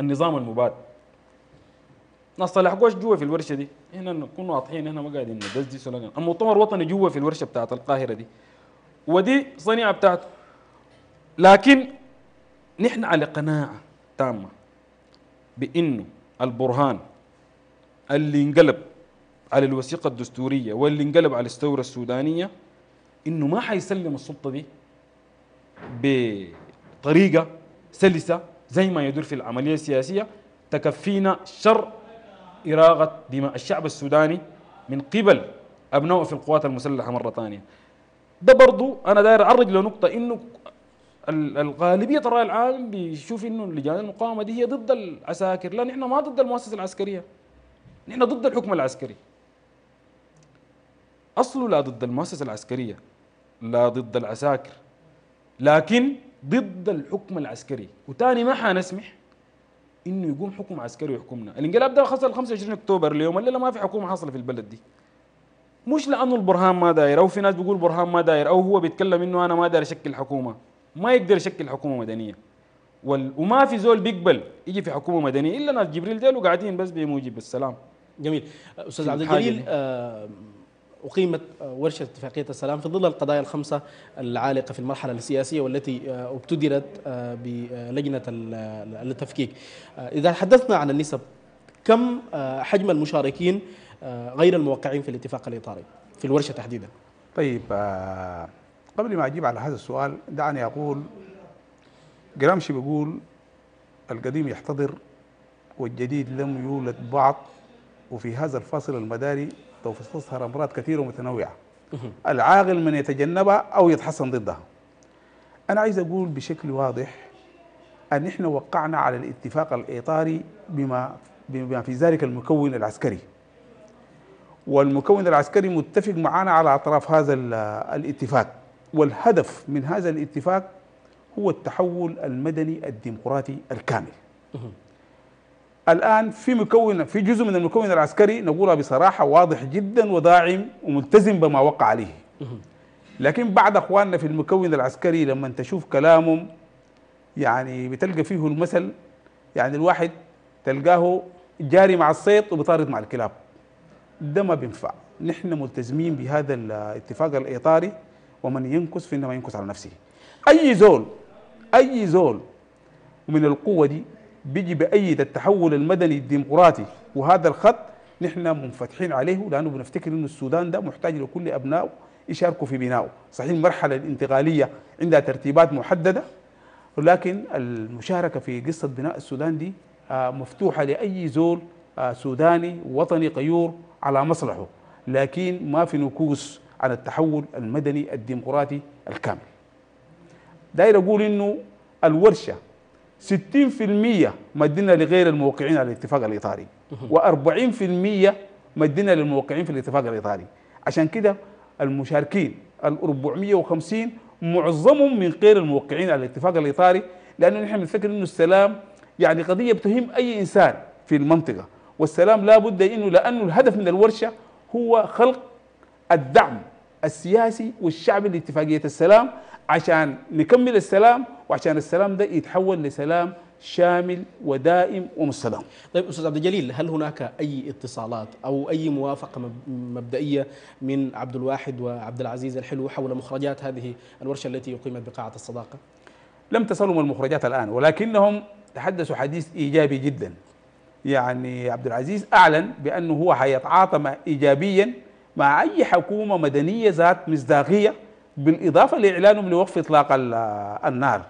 النظام المباد قوش جوا في الورشة دي. إحنا نكون واضحين إحنا ما قاعدين ندزدس ولا. المؤتمر الوطني جوا في الورشة بتاعت القاهرة دي. ودي صنيعة بتاعته. لكن نحن على قناعة تامة بإنه البرهان اللي انقلب على الوثيقة الدستورية واللي انقلب على الثورة السودانية إنه ما حيسلم السلطة دي بطريقة سلسة زي ما يدور في العملية السياسية تكفينا شر إراغة دماء الشعب السوداني من قبل أبنائه في القوات المسلحة مرة ثانية. ده برضو أنا داير أعرج لنقطة إنه ال- الغالبية الرأي العام بيشوف إنه لجان المقاومة دي هي ضد العساكر. لا نحن ما ضد المؤسسة العسكرية. نحن ضد الحكم العسكري. أصله لا ضد المؤسسة العسكرية لا ضد العساكر لكن ضد الحكم العسكري. وتاني ما حنسمح إنه يقوم حكم عسكري يحكمنا. الإنقلاب ده حصل 25 أكتوبر اليوم الليلة ما في حكومة حاصله في البلد دي. مش لأنه البرهان ما داير أو في ناس بيقول برهان ما داير أو هو بيتكلم إنه أنا ما داير أشكل حكومة. ما يقدر يشكل حكومة مدنية. وال... وما في زول بيقبل يجي في حكومة مدنية إلا ناس جبريل ديل وقاعدين بس بموجب السلام.
جميل. أستاذ
في
عبد الجليل أقيمت ورشة اتفاقية السلام في ظل القضايا الخمسة العالقة في المرحلة السياسية والتي آه، ابتدرت آه، بلجنة ال- ال- التفكيك آه، إذا حدثنا عن النسب كم حجم المشاركين غير الموقعين في الاتفاق الإطاري في الورشة تحديدا؟
طيب قبل ما أجيب على هذا السؤال دعني أقول جرامشي بيقول القديم يحتضر والجديد لم يولد بعض وفي هذا الفاصل المداري سوف تظهر امراض كثيره ومتنوعة. العاقل من يتجنبها أو يتحسن ضدها. أنا عايز أقول بشكل واضح أن إحنا وقعنا على الاتفاق الإطاري بما بما في ذلك المكون العسكري. والمكون العسكري متفق معنا على أطراف هذا ال- الاتفاق. والهدف من هذا الاتفاق هو التحول المدني الديمقراطي الكامل. الآن في مكون في جزء من المكون العسكري نقولها بصراحة واضح جدا وداعم وملتزم بما وقع عليه. لكن بعض أخواننا في المكون العسكري لما تشوف كلامهم يعني بتلقى فيه المثل يعني الواحد تلقاه جاري مع الصيد وبطارد مع الكلاب. ده ما بينفع. نحن ملتزمين بهذا الاتفاق الإطاري ومن ينكس فإنما ينكس على نفسه. أي زول أي زول من القوة دي بيجي بأيد التحول المدني الديمقراطي. وهذا الخط نحن منفتحين عليه لأنه بنفتكر إنه السودان ده محتاج لكل أبنائه يشاركوا في بنائه، صحيح المرحله الانتقالية عندها ترتيبات محددة ولكن المشاركة في قصة بناء السودان دي آه، مفتوحة لأي زول آه، سوداني وطني قيور على مصلحه، لكن ما في نكوس عن التحول المدني الديمقراطي الكامل. داير أقول إنه الورشة 60% مدينا لغير الموقعين على الاتفاق الإطاري و40% مدينا للموقعين في الاتفاق الإطاري. عشان كده المشاركين ال 450 معظمهم من غير الموقعين على الاتفاق الإطاري لأنه نحن بنفكر إنه السلام يعني قضية بتهم أي إنسان في المنطقة والسلام لابد إنه لأنه الهدف من الورشة هو خلق الدعم السياسي والشعبي لاتفاقية السلام عشان نكمل السلام وعشان السلام ده يتحول لسلام شامل ودائم ومستدام
طيب أستاذ عبد الجليل هل هناك أي اتصالات أو أي موافقة مب- مبدئية من عبد الواحد وعبد العزيز الحلو حول مخرجات هذه الورشة التي أقيمت بقاعة الصداقة؟
لم تصلهم المخرجات الآن ولكنهم تحدثوا حديث إيجابي جدا يعني عبد العزيز أعلن بأنه هو حيتعاطى ايجابيا مع أي حكومة مدنية ذات مصداقية بالإضافة لإعلانهم لوقف إطلاق ال- النار.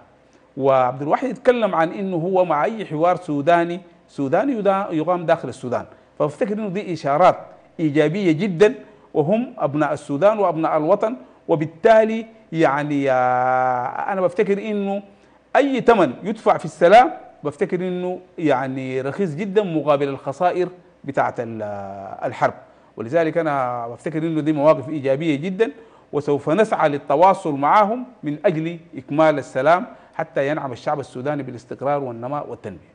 وعبد الواحد يتكلم عن إنه هو مع أي حوار سوداني سوداني يقام داخل السودان. فافتكر إنه دي إشارات إيجابية جدا وهم أبناء السودان وأبناء الوطن. وبالتالي يعني آه، أنا بفتكر إنه أي ثمن يدفع في السلام بفتكر إنه يعني رخيص جدا مقابل الخسائر بتاعت ال- الحرب. ولذلك أنا بفتكر إنه دي مواقف إيجابية جدا. وسوف نسعى للتواصل معهم من أجل إكمال السلام حتى ينعم الشعب السوداني بالاستقرار والنماء والتنمية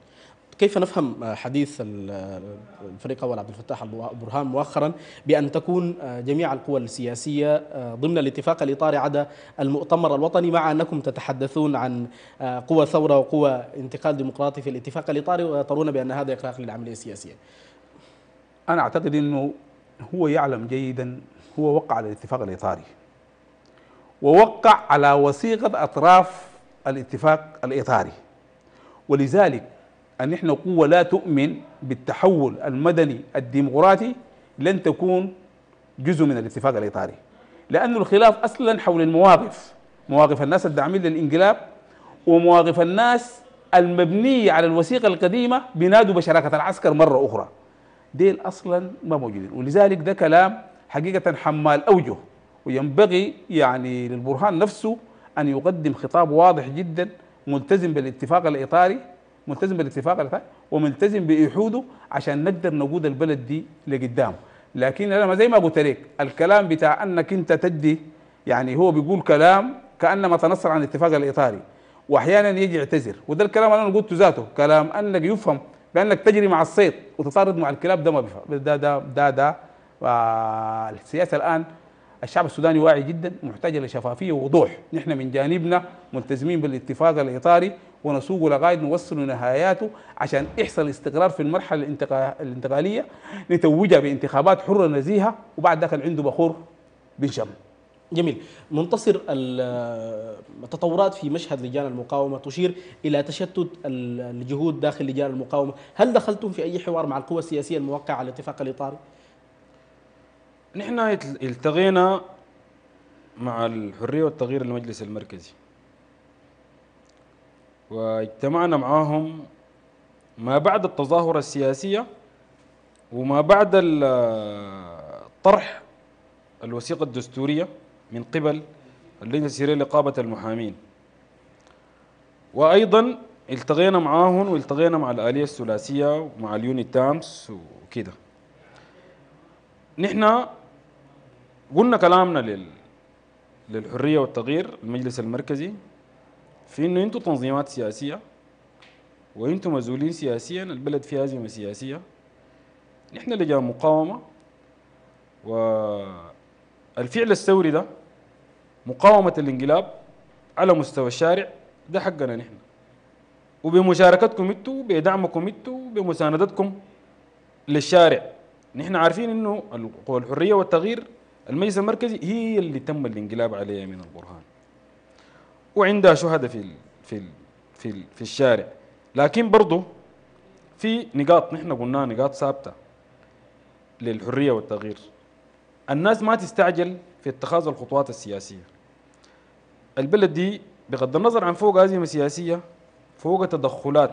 كيف نفهم حديث ال- الفريق اول عبد الفتاح البرهان مؤخرا بأن تكون جميع القوى السياسية ضمن الاتفاق الاطاري عدا المؤتمر الوطني مع أنكم تتحدثون عن قوى ثورة وقوى انتقال ديمقراطي في الاتفاق الاطاري وترون بأن هذا اغراق للعملية السياسية.
أنا أعتقد إنه هو يعلم جيدا هو وقع على الاتفاق الإطاري ووقع على وثيقة أطراف الاتفاق الإطاري. ولذلك أن إحنا قوة لا تؤمن بالتحول المدني الديمقراطي لن تكون جزء من الاتفاق الإطاري. لأن الخلاف أصلا حول المواقف مواقف الناس الداعمين للانقلاب ومواقف الناس المبنية على الوثيقة القديمة بينادوا بشراكة العسكر مرة أخرى. ديل أصلا ما موجودين. ولذلك ده كلام حقيقة حمال أوجه. وينبغي يعني للبرهان نفسه أن يقدم خطاب واضح جدا ملتزم بالاتفاق الإطاري ملتزم بالاتفاق الإطاري وملتزم بإيحوده عشان نقدر نقود البلد دي لقدام. لكن أنا زي ما قلت لك الكلام بتاع أنك أنت تدي يعني هو بيقول كلام كأنما تنصر عن الاتفاق الإطاري واحيانا يجي يعتذر. وده الكلام أنا قلته ذاته كلام أنك يفهم بأنك تجري مع الصيد وتطارد مع الكلاب ده ما بيفهم ده ده ده, ده آه السياسة الآن الشعب السوداني واعي جدا ومحتاج لشفافيه ووضوح. نحن من جانبنا ملتزمين بالاتفاق الإطاري ونسوق لغايه نوصل نهاياته عشان يحصل استقرار في المرحلة الانتقا- الانتقالية نتوجها بانتخابات حرة نزيهة وبعد ذاك عنده بخور بنشم
جميل. منتصر ال- التطورات في مشهد لجان المقاومة تشير إلى تشتت ال- الجهود داخل لجان المقاومة. هل دخلتم في أي حوار مع القوى السياسية الموقعة على الاتفاق الإطاري؟
نحن الت- التقينا مع الحرية والتغيير المجلس المركزي. واجتمعنا معاهم ما بعد التظاهرة السياسية وما بعد طرح الوثيقة الدستورية من قبل اللجنة السيرية لإقامة المحامين. وأيضا التقينا معاهم والتقينا مع الآلية الثلاثية ومع اليونيت تامس وكده. نحن قلنا كلامنا لل للحرية والتغيير المجلس المركزي في إنه أنتم تنظيمات سياسية وأنتم مسؤولين سياسيا البلد فيها أزمة سياسية. نحن لجان مقاومة والفعل الثوري ده مقاومة الانقلاب على مستوى الشارع ده حقنا نحن. وبمشاركتكم أنتوا بدعمكم أنتوا بمساندتكم للشارع. نحن عارفين إنه القوى الحرية والتغيير المجلس المركزي هي اللي تم الانقلاب عليها من البرهان. وعندها شهداء في ال في ال في ال في الشارع. لكن برضه في نقاط نحن قلناها نقاط ثابتة للحرية والتغيير. الناس ما تستعجل في اتخاذ الخطوات السياسية. البلد دي بغض النظر عن فوق أزمة سياسية فوق تدخلات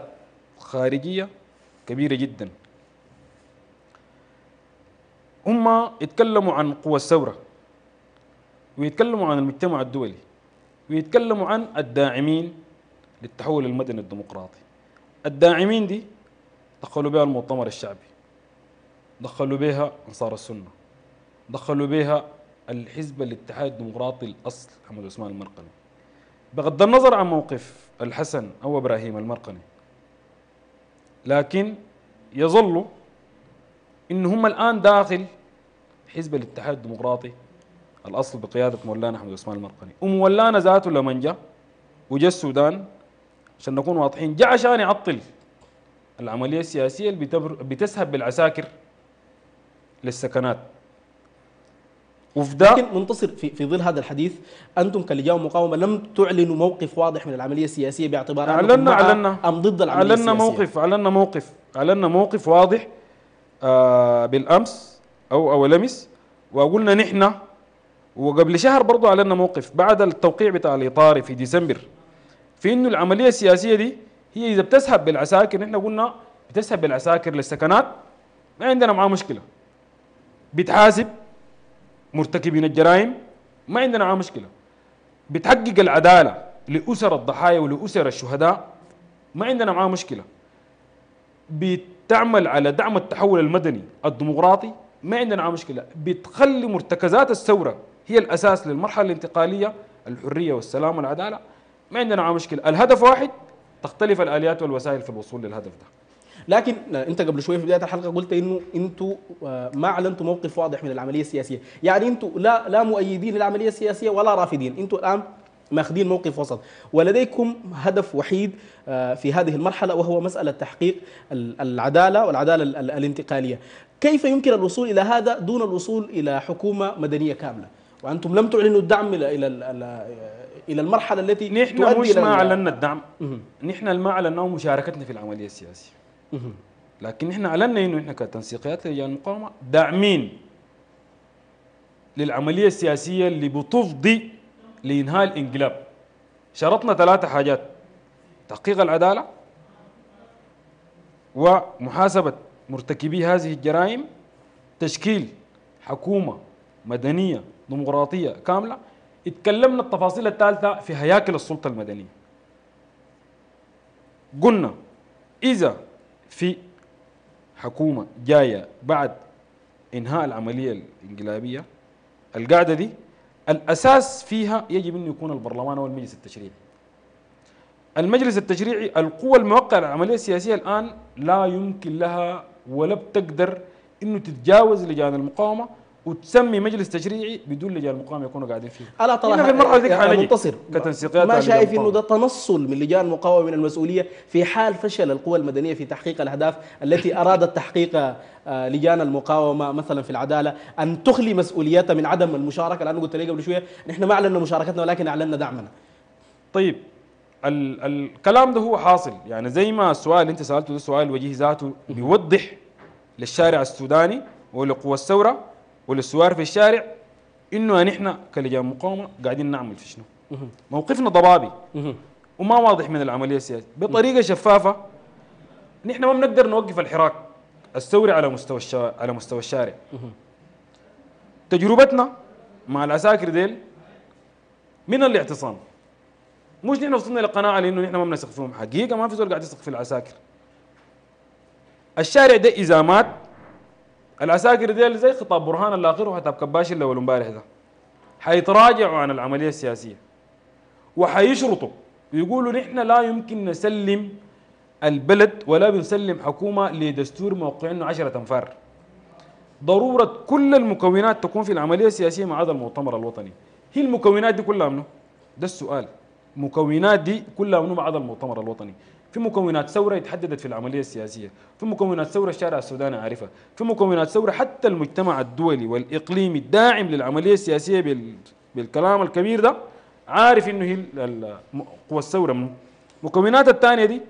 خارجية كبيرة جدا. هم يتكلموا عن قوى الثورة ويتكلموا عن المجتمع الدولي ويتكلموا عن الداعمين للتحول المدني الديمقراطي. الداعمين دي دخلوا بها المؤتمر الشعبي دخلوا بها أنصار السنة دخلوا بها الحزب الاتحاد الديمقراطي الأصل محمد عثمان المرقني. بغض النظر عن موقف الحسن أو إبراهيم المرقني لكن يظل إن هم الآن داخل حزب الاتحاد الديمقراطي الأصل بقيادة مولانا أحمد عثمان المرقني. ومولانا ذاته لمن جاء وجا السودان عشان نكون واضحين جاء عشان يعطل العملية السياسية اللي بتبر- بتسحب بالعساكر للسكنات. وفي ده
لكن منتصر في, في ظل هذا الحديث أنتم كلجان مقاومه لم تعلنوا موقف واضح من العملية السياسية باعتبار
اعلنا اعلنا
أم ضد العملية
أعلنا
السياسية.
موقف أعلنا موقف أعلنا موقف واضح بالأمس أو اول امس وقلنا نحن وقبل شهر برضو أعلنا موقف بعد التوقيع بتاع الإطار في ديسمبر في إنه العملية السياسية دي هي إذا بتسحب بالعساكر نحن قلنا بتسحب بالعساكر للسكنات ما عندنا معاه مشكلة. بتحاسب مرتكبين الجرائم ما عندنا معاه مشكلة. بتحقق العدالة لأسر الضحايا ولأسر الشهداء ما عندنا معاه مشكلة. بتعمل على دعم التحول المدني الديمقراطي ما عندنا مشكلة. بتخلي مرتكزات الثورة هي الأساس للمرحلة الانتقالية الحرية والسلام والعدالة. ما عندنا مشكلة. الهدف واحد تختلف الآليات والوسائل في الوصول للهدف ده.
لكن انت قبل شوية في بداية الحلقة قلت إنه أنتم آه، ما أعلنتوا موقف واضح من العملية السياسية، يعني أنتم لا لا مؤيدين للعملية السياسية ولا رافضين، أنتم الآن ماخذين موقف وسط ولديكم هدف وحيد آه، في هذه المرحلة وهو مسألة تحقيق ال- العدالة والعدالة ال- ال- الانتقالية. كيف يمكن الوصول إلى هذا دون الوصول إلى حكومة مدنية كاملة؟ وأنتم لم تعلنوا الدعم إلى إلى ال- إلى المرحلة التي
نحن مش
إلى
ما اعلنا الدعم. نحن ما أعلناه مشاركتنا في العملية السياسية
مهم.
لكن نحن اعلنا إنه إحنا كتنسيقيات لجان المقاومه داعمين للعملية السياسية اللي بتفضي لإنهاء الانقلاب. شرطنا ثلاثة حاجات. تحقيق العدالة ومحاسبة مرتكبي هذه الجرائم. تشكيل حكومة مدنية ديمقراطية كاملة. اتكلمنا التفاصيل الثالثة في هياكل السلطة المدنية. قلنا إذا في حكومة جاية بعد إنهاء العملية الإنقلابية القاعدة دي الأساس فيها يجب انه يكون البرلمان أو المجلس التشريعي. المجلس التشريعي القوى الموقعة على العملية السياسية الآن لا يمكن لها ولا بتقدر إنه تتجاوز لجان المقاومة وتسمي مجلس تشريعي بدون لجان المقاومه يكونوا قاعدين فيه.
ألا ترى
إحنا في المرحله دي
يا
حنجي
منتصر
كتنسيقيات
ما شايف
إنه.
ده تنصل من لجان المقاومة من المسؤولية في حال فشل القوى المدنية في تحقيق الأهداف التي أرادت تحقيق آه، لجان المقاومة مثلا في العدالة أن تخلي مسؤوليتها من عدم المشاركة لأنه قلت لي قبل شوية نحن ما اعلنا مشاركتنا ولكن اعلنا دعمنا
طيب ال الكلام ده هو حاصل يعني زي ما السؤال اللي أنت سألته ده سؤال وجيه ذاته بيوضح للشارع السوداني ولقوى الثورة وللسوار في الشارع إنه نحن كلجان مقاومة قاعدين نعمل في شنو؟ موقفنا ضبابي. وما واضح من العملية السياسية. بطريقة شفافة نحن ما بنقدر نوقف الحراك. الثوري على مستوى الشا... على مستوى الشارع. تجربتنا مع العساكر ديل من الاعتصام. مش نحن وصلنا لقناعه لإنه نحن ما بنثق فيهم. حقيقة ما في زول قاعد يثق في العساكر. الشارع ده اذا مات العساكر ديل زي خطاب برهان اللي اخره خطاب كباش اللي اول امبارح ده حيتراجعوا عن العملية السياسية. وحيشرطوا. يقولوا نحن لا يمكن نسلم البلد ولا بنسلم حكومة لدستور موقعينه 10 أنفار. ضرورة كل المكونات تكون في العملية السياسية ما عدا المؤتمر الوطني. هي المكونات دي كلها منه ده السؤال. مكونات دي كلها منه ما عدا المؤتمر الوطني؟ في مكونات ثورة اتحددت في العملية السياسية في مكونات ثورة الشارع السوداني عارفها في مكونات ثورة حتى المجتمع الدولي والإقليمي الداعم للعملية السياسية بال... بالكلام الكبير ده عارف إنه هي قوى الثورة المكونات الثانية دي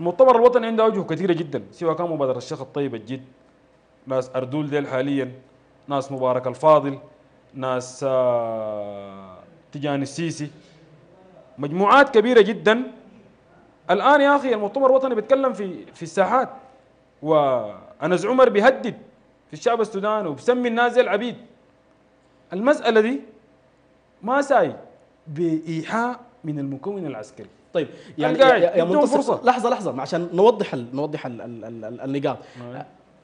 المؤتمر الوطني عنده اوجه كثيرة جدا سواء كان مبادرة الشيخ الطيب الجد ناس أردول ديل حاليا ناس مبارك الفاضل ناس آه، تجاني السيسي. مجموعات كبيرة جدا الآن يا أخي المؤتمر الوطني بيتكلم في في الساحات. وانس عمر بيهدد في الشعب السوداني وبسمي الناس زي العبيد. المسألة دي ما ساي بإيحاء من المكون العسكري.
طيب يعني يا, يا منتصر
فرصة.
لحظة لحظة. عشان نوضح ال نوضح ال ال ال ال النقاط.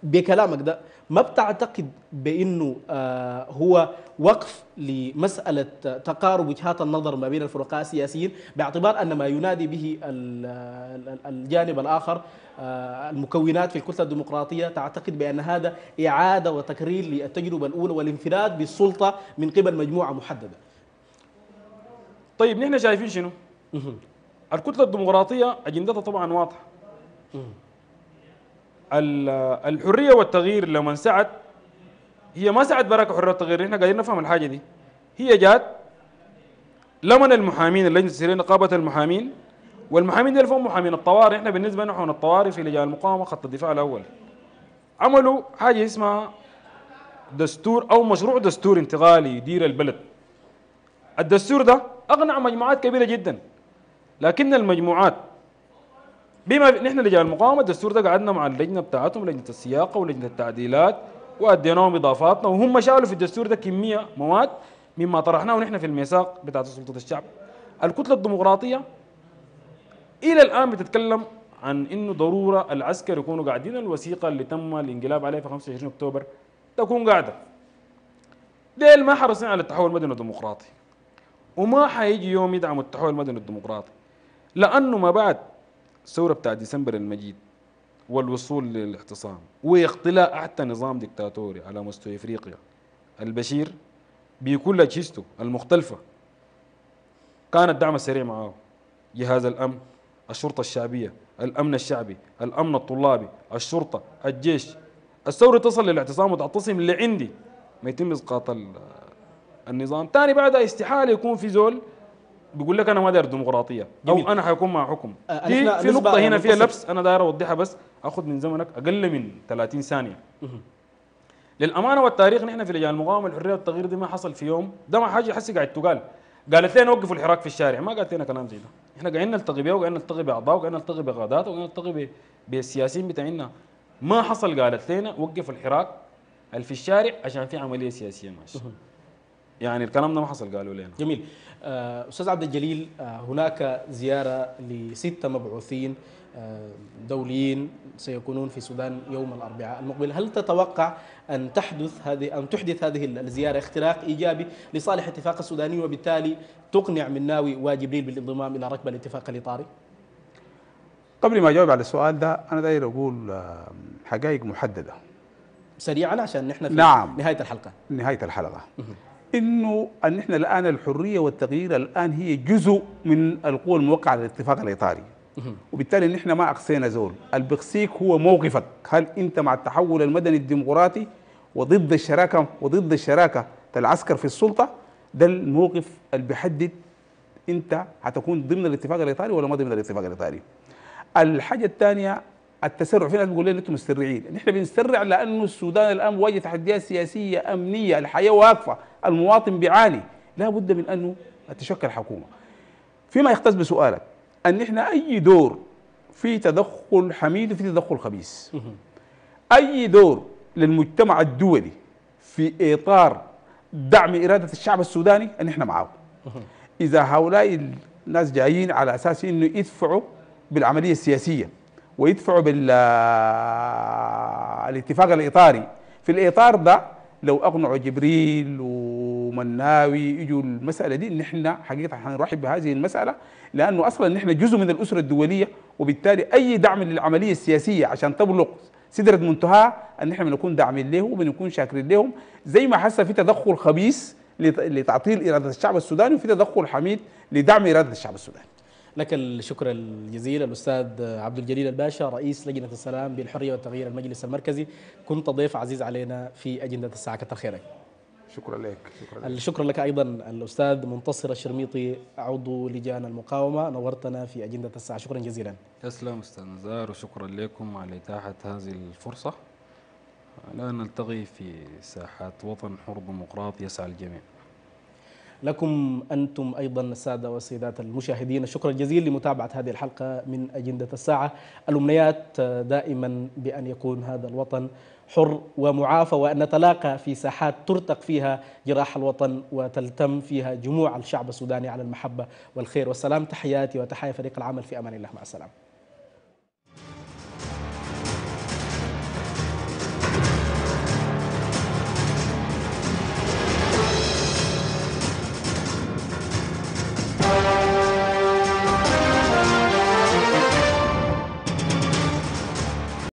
بكلامك ده ما بتعتقد بإنه آه هو وقف لمسألة تقارب وجهات النظر ما بين الفرقاء السياسيين باعتبار أن ما ينادي به ال- الجانب الآخر آه المكونات في الكتلة الديمقراطية. تعتقد بأن هذا إعادة وتكرير للتجربة الأولى والانفراد بالسلطة من قبل مجموعة محددة.
طيب نحن شايفين شنو؟ الكتلة الديمقراطية أجندتها طبعا واضحة. الحرية والتغيير لما سعت هي ما سعت بركه حرية التغيير إحنا قاعدين نفهم الحاجة دي. هي جات لمن المحامين اللجنة التسييريه نقابه المحامين. والمحامين دول فهم محامين الطوارئ. إحنا بالنسبة لنا الطوارئ في لجان المقاومة خط الدفاع الأول. عملوا حاجة اسمها دستور أو مشروع دستور انتقالي يدير البلد. الدستور ده أقنع مجموعات كبيرة جدا. لكن المجموعات بما نحن لجان المقاومة الدستور ده قعدنا مع اللجنة بتاعتهم لجنة السياقه ولجنة التعديلات وأديناهم إضافاتنا وهم شالوا في الدستور ده كمية مواد مما طرحناه نحن في الميثاق بتاعت سلطة الشعب. الكتلة الديمقراطية إلى الآن بتتكلم عن إنه ضرورة العسكر يكونوا قاعدين الوثيقة اللي تم الانقلاب عليها في 25 أكتوبر تكون قاعدة. ديل ما حريصين على التحول المدني الديمقراطي؟ وما حيجي يوم يدعموا التحول المدني الديمقراطي؟ لأنه ما بعد الثوره بتاع ديسمبر المجيد والوصول للاعتصام واقتلاع حتى نظام ديكتاتوري على مستوى إفريقيا. البشير بكل اجهزته المختلفة. كان الدعم السريع معه جهاز الأمن الشرطة الشعبية الأمن الشعبي الأمن الطلابي الشرطة الجيش. الثورة تصل للاعتصام وتعتصم اللي عندي ما يتم إسقاط ال- النظام. تاني بعدها استحالة يكون في زول بيقول لك أنا ما داير
ديمقراطية.
أو أنا حيكون مع حكم.
آه،
دي في نقطة هنا فيها. لبس أنا داير أوضحها بس. آخذ من زمنك أقل من 30 ثانية. للأمانة والتاريخ نحن في لجان المقاومة الحرية والتغيير دي ما حصل في يوم. ده ما حاجة حسي قاعد تقال. قالت لنا وقفوا الحراك في الشارع. ما قالت لنا كلام زي ده. إحنا قاعدين نلتقي بها وقاعدين نلتقي بأعضاء وقاعدين نلتقي بغادات وقاعدين نلتقي بالسياسيين بتاعنا. ما حصل قالت لنا وقفوا الحراك اللي في الشارع عشان في عملية سياسية ماشيه يعني الكلام ده ما حصل قالوا لنا.
جميل. آه، أستاذ عبد الجليل آه، هناك زيارة لستة مبعوثين آه، دوليين سيكونون في السودان يوم الأربعاء المقبل. هل تتوقع أن تحدث هذه أن تحدث هذه الزيارة اختراق إيجابي لصالح اتفاق السودانيين وبالتالي تقنع مناوي وجبريل بالانضمام إلى ركب الاتفاق الإطاري؟
قبل ما أجاوب على السؤال ده أنا داير أقول آه، حقائق محددة.
سريعا عشان نحن في
نعم.
نهاية الحلقة.
نهاية الحلقة. إنه أن إحنا الآن الحرية والتغيير الآن هي جزء من القوى الموقعة على الاتفاق الاطاري وبالتالي نحن ما أقصينا زول. البخسيك هو موقفك. هل أنت مع التحول المدني الديمقراطي وضد الشراكة وضد الشراكة العسكر في السلطة؟ ده الموقف اللي بيحدد أنت هتكون ضمن الاتفاق الإطاري ولا ما ضمن الاتفاق الإطاري. الحاجة الثانية التسرع. في ناس بيقول لنا أنتم مسرعين نحن بنسرع لأنه السودان الآن بيواجه تحديات سياسية أمنية. الحياة واقفة. المواطن بيعاني لا بد من انه تشكل حكومة. فيما يختص بسؤالك أن إحنا أي دور في تدخل حميد وفي تدخل خبيث؟ أي دور للمجتمع الدولي في إطار دعم إرادة الشعب السوداني؟ أن إحنا معاه إذا هؤلاء الناس جايين على أساس إنه يدفعوا بالعملية السياسية ويدفعوا بالاتفاق الإطاري. في الإطار ده لو أقنعوا جبريل ومناوي يجوا المسألة دي نحن حقيقة حنرحب بهذه المسألة لأنه أصلا نحن جزء من الأسرة الدولية وبالتالي أي دعم للعملية السياسية عشان تبلغ سدرة منتهاها إن نحن بنكون داعمين له وبنكون شاكرين لهم زي ما حس في تدخل خبيث لت- لتعطيل إرادة الشعب السوداني وفي تدخل حميد لدعم إرادة الشعب السوداني.
لك الشكر الجزيل الأستاذ عبد الجليل الباشا رئيس لجنة السلام بالحرية والتغيير المجلس المركزي. كنت ضيف عزيز علينا في أجندة الساعة. كتر خيرك.
شكرا لك شكرا لك.
الشكر لك أيضا الأستاذ منتصر الشرميطي عضو لجان المقاومة نورتنا في أجندة الساعة. شكرا جزيلا.
تسلم أستاذ نزار وشكرا لكم على إتاحة هذه الفرصة. لا نلتقي في ساحات وطن حر ديمقراطي يسعى الجميع.
لكم أنتم أيضا السادة والسيدات المشاهدين. الشكر الجزيل لمتابعة هذه الحلقة من أجندة الساعة. الأمنيات دائما بأن يكون هذا الوطن حر ومعافى وأن نتلاقى في ساحات ترتق فيها جراح الوطن وتلتم فيها جموع الشعب السوداني على المحبة والخير والسلام. تحياتي وتحية فريق العمل في أمان الله. مع السلامة.